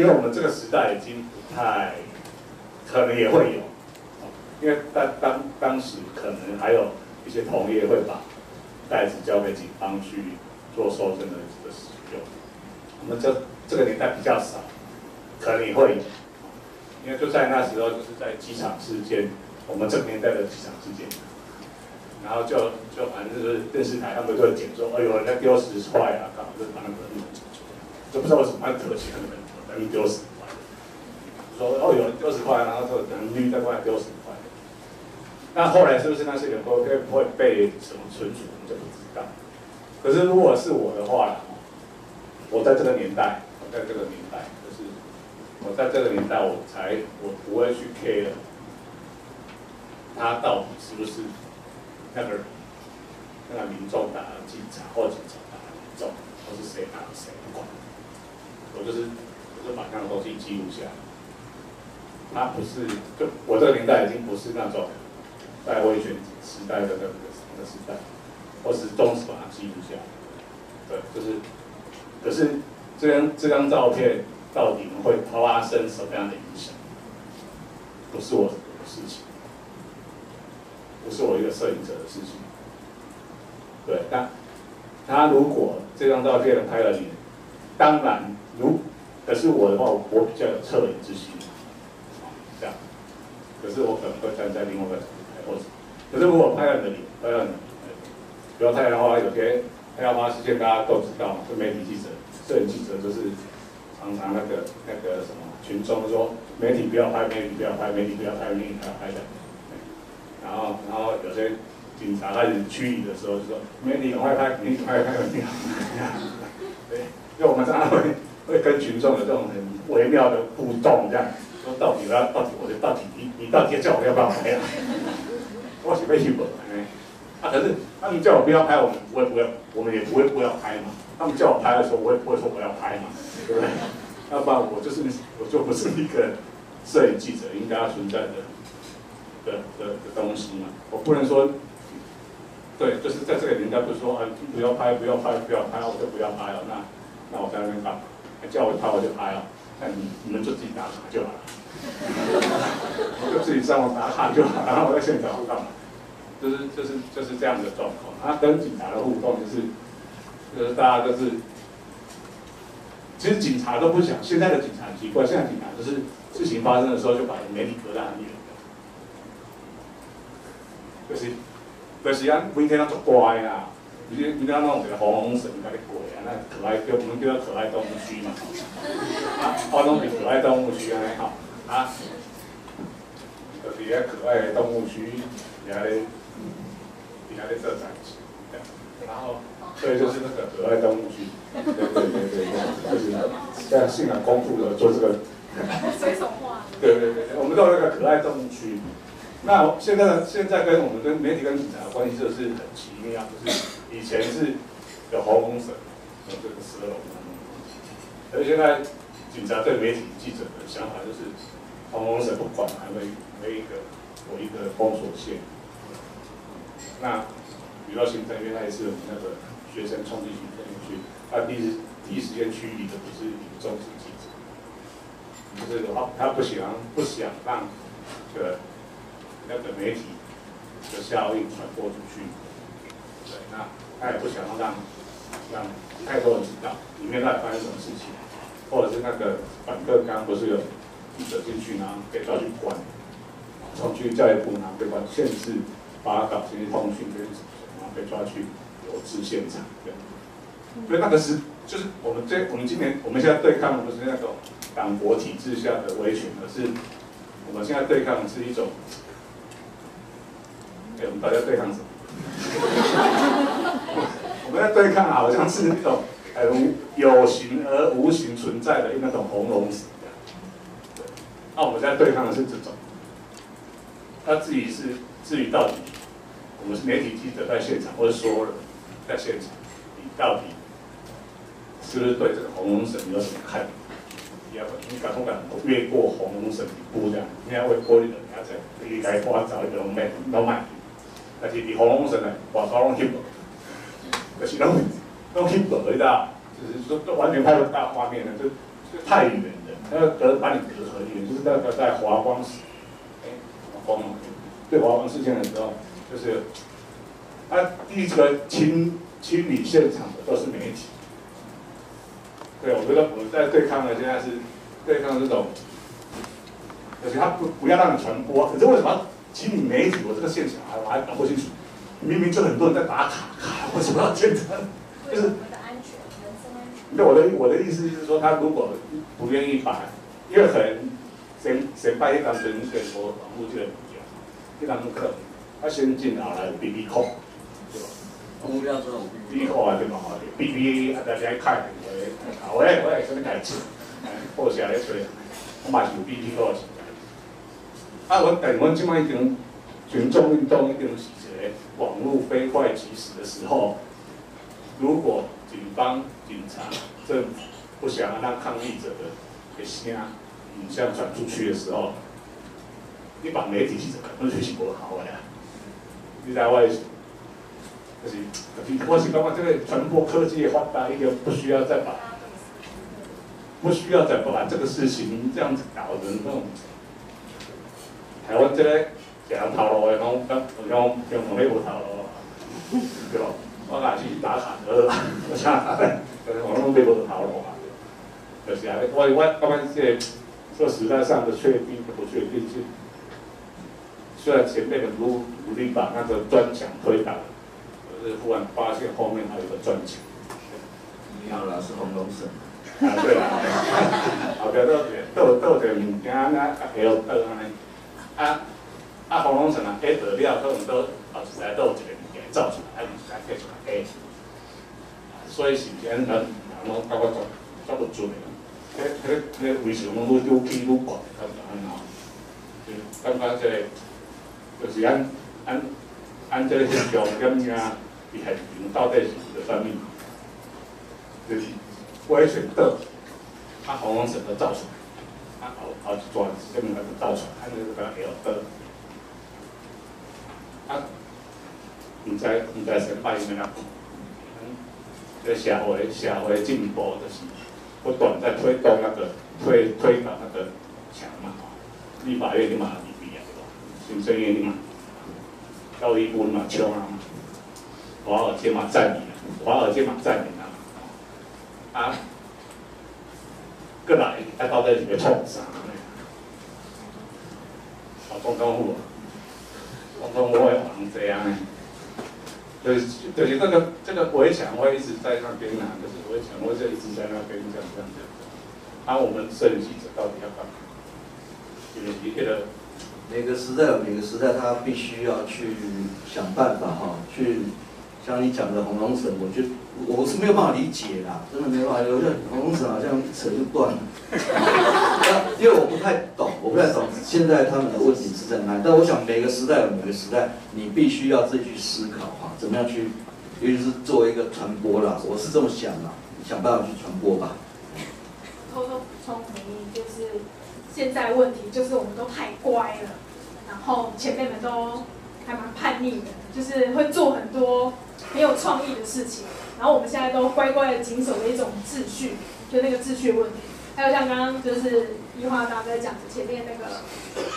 因为我们这个时代已经不太，可能也会有，因为当当当时可能还有一些同业会把袋子交给警方去做收证的的使用，我们这这个年代比较少，可能也会有。因为就在那时候，就是在机场事件，我们这个年代的机场事件，然后就就反正就是电视台他们就会剪说，哎呦人在丢十块啊，刚好就把那个，就不知道为什么很可惜，可能丢十块，说哦有人丢十块，然后说等绿再过来丢十块，那后来是不是那些人都会会被什么存储，我们就不知道。可是如果是我的话，我在这个年代，我在这个年代。我在这个年代，我才我不会去 care 他到底是不是那个那个民众打了警察，或者警察打了民众，或是谁打了谁，不管。我就是我就把那个东西记录下来。他不是就我这个年代已经不是那种在威权时代的那个那个时代，我是忠实把它记录下来。对，就是可是这张这张照片。到底会发生什么样的影响？不是我的事情，不是我一个摄影者的事情。对，但他如果这张照片拍了你，当然，如可是我的话，我比较有恻隐之心，这样。可是我可能会站在另外一个角度拍，或者，可是如果拍了你的脸，拍了你，比如太阳花，有些太阳花事件大家都知道，就媒体记者、摄影记者就是。常常那个那个什么群众说媒体不要拍，媒体不要拍，媒体不要拍，媒体不要拍的。然后然后有些警察开始驱你的时候就说没你赶快拍，媒体快拍，媒体好拍。对，因为我们常常会会跟群众有这种很微妙的互动，这样说到底要到底我的到底你你到底叫我要不要拍啊？我是被去本哎，啊可是他们叫我不要拍，我们不会不要，我们也不会不要拍嘛。他们叫我拍的时候，我也不会说我要拍嘛。对不对？要不然我就是我就不是一个摄影记者应该要存在的的的的东西嘛。我不能说对，就是在这个人家不是说，啊，不要拍，不要拍，不要拍，我就不要拍了。那那我在那边干嘛？叫我拍我就拍了，那你你们就自己打卡就好了。我就自己上网打卡就好了，然后我在现场干嘛？就是就是就是这样的状况。他跟警察的互动就是就是大家都是，其实警察都不想，现在的警察很奇怪，现在警察就是事情发生的时候就把媒体隔得很远，就是就是咱每天都做乖啊，你你那弄一个红绳甲你过啊，那可爱叫我们叫它可爱动物区嘛，啊，我拢是可爱动物区安尼吼，啊，就是遐可爱的动物区，遐咧，遐咧做展示，然后，所以就是那个可爱动物区，对对对对对，就是像性感功夫的做这个，水手画，对对对，我们都有那个可爱动物区。那现在现在跟我们跟媒体跟警察的关系就是很奇妙，就是以前是有红绳，有这个蛇龙，而现在警察对媒体记者的想法就是红绳不管，还会没一个有一个封锁线。那比较现在原来是我们那个学生冲进去进去，他第一第一时间驱离的不是民众是记者，就是他他不想不想让这个。那个媒体的效应传播出去，对，那他也不想要让让太多人知道里面到底发生什么事情，或者是那个反克刚不是有记者进去，然后被抓去关，送去教育部然后被关，限制发稿、这些通讯这些什么，然后被抓去有制现场，对，所以那个是就是我们这我们今年我们现在对抗不是那种党国体制下的威权，而是我们现在对抗的是一种。我们大家对抗什么？我们要对抗好像是那种很有形而无形存在的那种红龙死一样。对，那我们在对抗的是这种。他自己是至于到底，我们是媒体记者在现场，或者说了在现场，你到底是不是对这个红龙神有什么看法？你要你敢不敢越过红龙神一步这样？你要为玻璃人，你要在离开花找一个龙脉龙脉。但是你红龙神呢，外头拢翕无，就是拢拢翕无，你知道？就是说都完全拍不到画面了，就就太远了，要隔把你隔很远，就是那个在华光时，哎，华光对华光事件的时候，就是他第一个清清理现场的都是媒体。对，我觉得我在对抗的现在是对抗这种，而且他不不要让你传播，可是为什么？请你媒体，我这个现场还我还搞不清楚，明明就很多人在打卡，为什么要检查？就是对我的我的意思就是说，他如果不愿意把，因为很先先拜一张准选说网络这个比较，一张课，他先进后来 B B 扣，对吧？目标这种 B B 扣啊，对吧？B B 啊，大家看，我我我也跟你改进，报下来吹，我嘛是有 B B 扣。啊，我等我即摆已经群众运动一定是一个网络飞快即时的时候，如果警方、警察、政府不想让抗议者的的声影像传出去的时候，你把媒体记者可能就是不好的呀。你在外，就是，我是感觉这个传播科技的发达，一个不需要再把，不需要再把这个事情这样子搞的那种。台湾这个行人头路的，讲讲讲讲同你无头路，对咯？我也是打卡得啦，我啥？就是我拢买无头路啊，就是啊，我我我感觉这这时代上的确定不确定性，虽然前面很努努力把那个砖墙推倒，可是忽然发现后面还有个砖墙。你好，老师洪龙生。啊对啦，后边倒倒倒着物件，那下落倒安尼。啊啊！红龙城啊，下得了，可能都后一来都有一个物件造出来，啊，物件摕出来下。所以是前人人拢感觉足足不准的，迄迄迄位置拢愈愈起愈悬，感觉安怎？就感觉这就是按按按这个重点听，伊现场到底是做啥物？就是威权岛，啊，红龙城都造出来。后后一段时间，咪就倒出来，安尼就甲会晓倒。啊，唔知唔知先摆咩啦。这社会社会进步就是不断在推动那个推推广那个墙嘛，立法院你嘛离不了，行政院你嘛，教育部嘛抢啊，华尔街嘛占领啊，华尔街嘛占领啊，啊，过来啊到底是要创啥呢？啊，总统府啊，总统府会防这样呢？就是就是这个这个围墙会一直在那边啊，就是围墙会就一直在那边这样这样这样。那、我们摄影记者到底要干嘛？就是一个每个时代有每个时代，他必须要去想办法哈，去像你讲的红龙城，我觉得我是没有办法理解啦，真的没有办法，有些红龙绳好像一扯就断了。那 因为我不太懂，我不太懂现在他们的问题是在哪里。但我想每个时代有每个时代，你必须要自己去思考哈，怎么样去，尤其是作为一个传播啦，我是这么想啦，想办法去传播吧。偷偷补充回应，就是现在问题就是我们都太乖了，然后前辈们都还蛮叛逆的，就是会做很多很有创意的事情，然后我们现在都乖乖的谨守的一种秩序，就那个秩序问题。还有像刚刚就是一花大哥讲的前面那个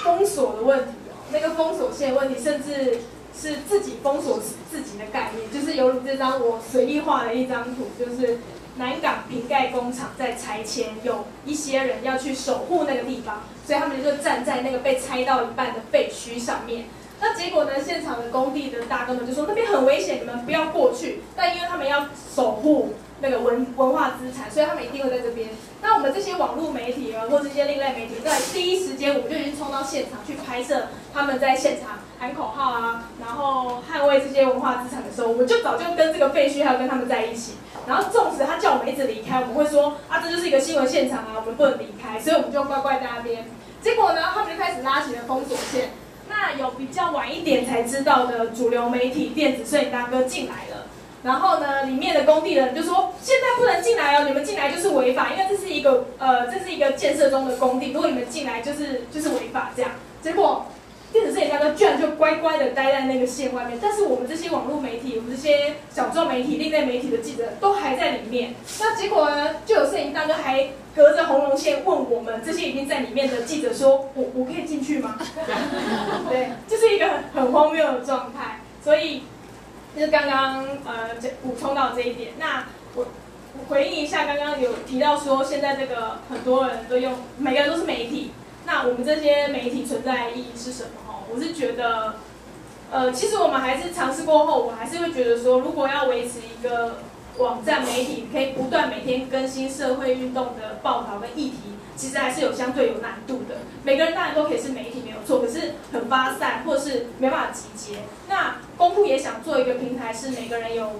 封锁的问题哦，那个封锁线问题，甚至是自己封锁自己的概念，就是犹如这张我随意画的一张图，就是南港瓶盖工厂在拆迁，有一些人要去守护那个地方，所以他们就站在那个被拆到一半的废墟上面。那结果呢？现场的工地的大哥们就说那边很危险，你们不要过去。但因为他们要守护那个文文化资产，所以他们一定会在这边。那我们这些网络媒体啊，或这些另类媒体，在第一时间我们就已经冲到现场去拍摄他们在现场喊口号啊，然后捍卫这些文化资产的时候，我们就早就跟这个废墟还有跟他们在一起。然后纵使他叫我们一直离开，我们会说啊，这就是一个新闻现场啊，我们不能离开，所以我们就乖乖在那边。结果呢，他们就开始拉起了封锁线。那有比较晚一点才知道的主流媒体电子摄影大哥进来了，然后呢，里面的工地人就说现在不能进来哦，你们进来就是违法，因为这是一个呃，这是一个建设中的工地，如果你们进来就是就是违法这样。结果电子摄影大哥居然就乖乖的待在那个线外面，但是我们这些网络媒体，我们这些小众媒体、另类媒体的记者都还在里面。那结果呢，就有摄影大哥还隔着红龙线问我们这些已经在里面的记者说：“我我可以进去吗？” 对，就是一个很很荒谬的状态。所以就是刚刚呃补充到这一点。那我我回应一下，刚刚有提到说现在这个很多人都用，每个人都是媒体。那我们这些媒体存在的意义是什么？哦，我是觉得，呃，其实我们还是尝试过后，我还是会觉得说，如果要维持一个网站媒体可以不断每天更新社会运动的报道跟议题，其实还是有相对有难度的。每个人当然都可以是媒体没有错，可是很发散或者是没办法集结。那公布也想做一个平台，是每个人有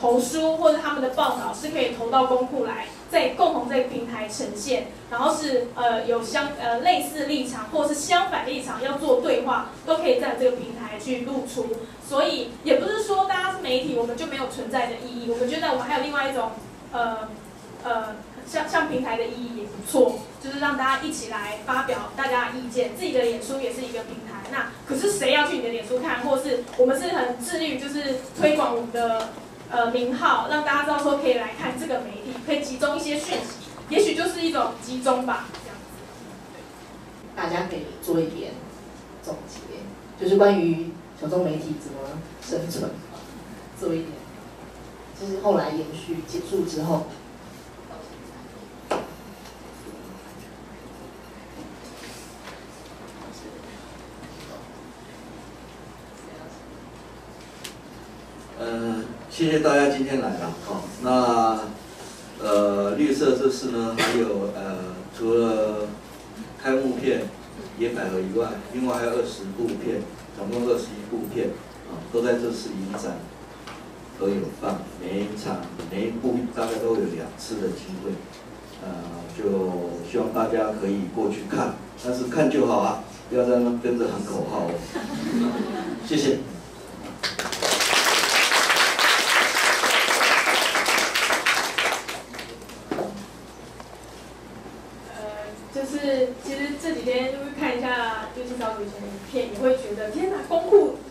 投书或者他们的报道是可以投到公库来。在共同这个平台呈现，然后是呃有相呃类似立场或者是相反立场要做对话，都可以在这个平台去露出。所以也不是说大家是媒体，我们就没有存在的意义。我们觉得我们还有另外一种呃呃像像平台的意义也不错，就是让大家一起来发表大家的意见。自己的脸书也是一个平台，那可是谁要去你的脸书看，或是我们是很致力于就是推广我们的。呃，名号让大家知道说可以来看这个媒体，可以集中一些讯息，也许就是一种集中吧，这样子。大家可以做一点总结，就是关于小众媒体怎么生存，做一点，就是后来延续结束之后。谢谢大家今天来了，好，那呃绿色这次呢，还有呃除了开幕片《野百合》以外，另外还有二十部片，总共二十一部片，啊，都在这次影展都有放，每一场每一部大概都有两次的机会，呃，就希望大家可以过去看，但是看就好啊，不要在那跟着喊口号哦，谢谢。就是其实这几天就是看一下，就是小组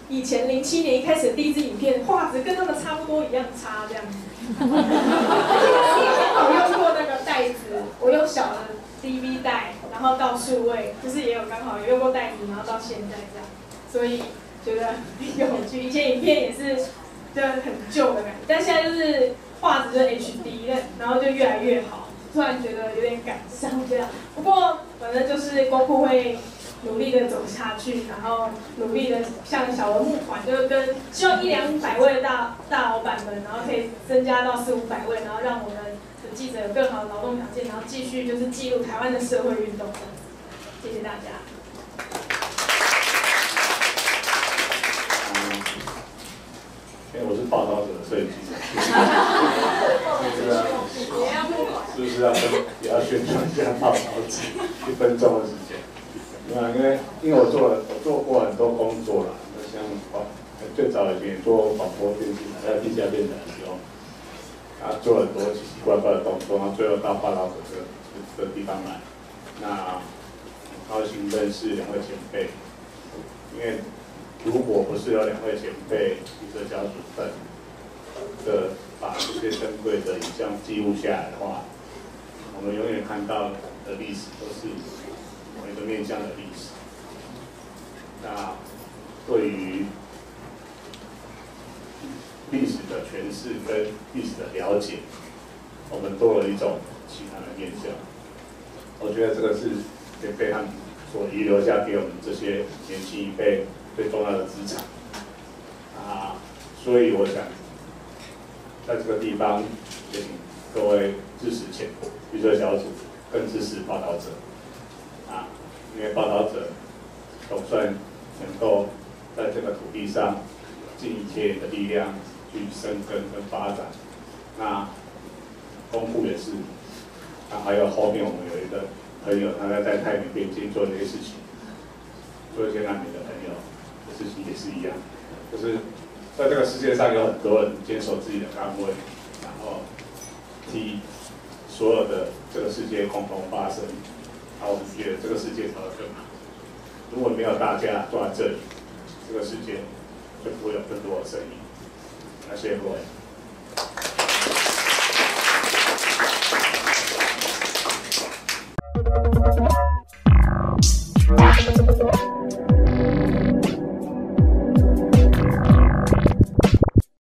以前，零七年一开始的第一支影片画质跟他们差不多一样差这样子。我用过那个袋子，我用小的 DV 袋，然后到数位，就是也有刚好用过袋子，然后到现在这样，所以觉得有趣。以前影片也是就很旧的感觉，但现在就是画质就是 HD 然后就越来越好。突然觉得有点感伤这样，不过反正就是公库会努力的走下去，然后努力的像小额募款，就是跟希望一两百位的大大老板们，然后可以增加到四五百位，然后让我们的记者有更好的劳动条件，然后继续就是记录台湾的社会运动。谢谢大家。因为，我是报道者，所以记者。是不是要跟也要宣传一下报道者？一分钟的时间。那因为因为我做了，做过很多工作了，像广最早以前做广播电视台，在地下电台的时候，啊，做很多奇奇怪怪的动作，然后最后到报道者这个这个地方来。那很高兴认识两位前辈，因为。如果不是有两位前辈记者小组的的把这些珍贵的影像记录下来的话，我们永远看到的历史都是某一个面向的历史。那对于历史的诠释跟历史的了解，我们多了一种其他的面向。我觉得这个是前辈他们所遗留下给我们这些年轻一辈。最重要的资产啊，所以我想在这个地方也请各位支持前预测小组，更支持报道者，因为报道者总算能够在这个土地上尽一切的力量去生根跟发展。那丰富也是，啊，还有后面我们有一个朋友，他在在太平边境做这些事情，做一些难民的朋友。事情也是一样，就是在这个世界上有很多人坚守自己的岗位，然后替所有的这个世界共同发声，好我们觉得这个世界才会更好。如果没有大家坐在这里，这个世界就不会有更多的声音。感谢各位。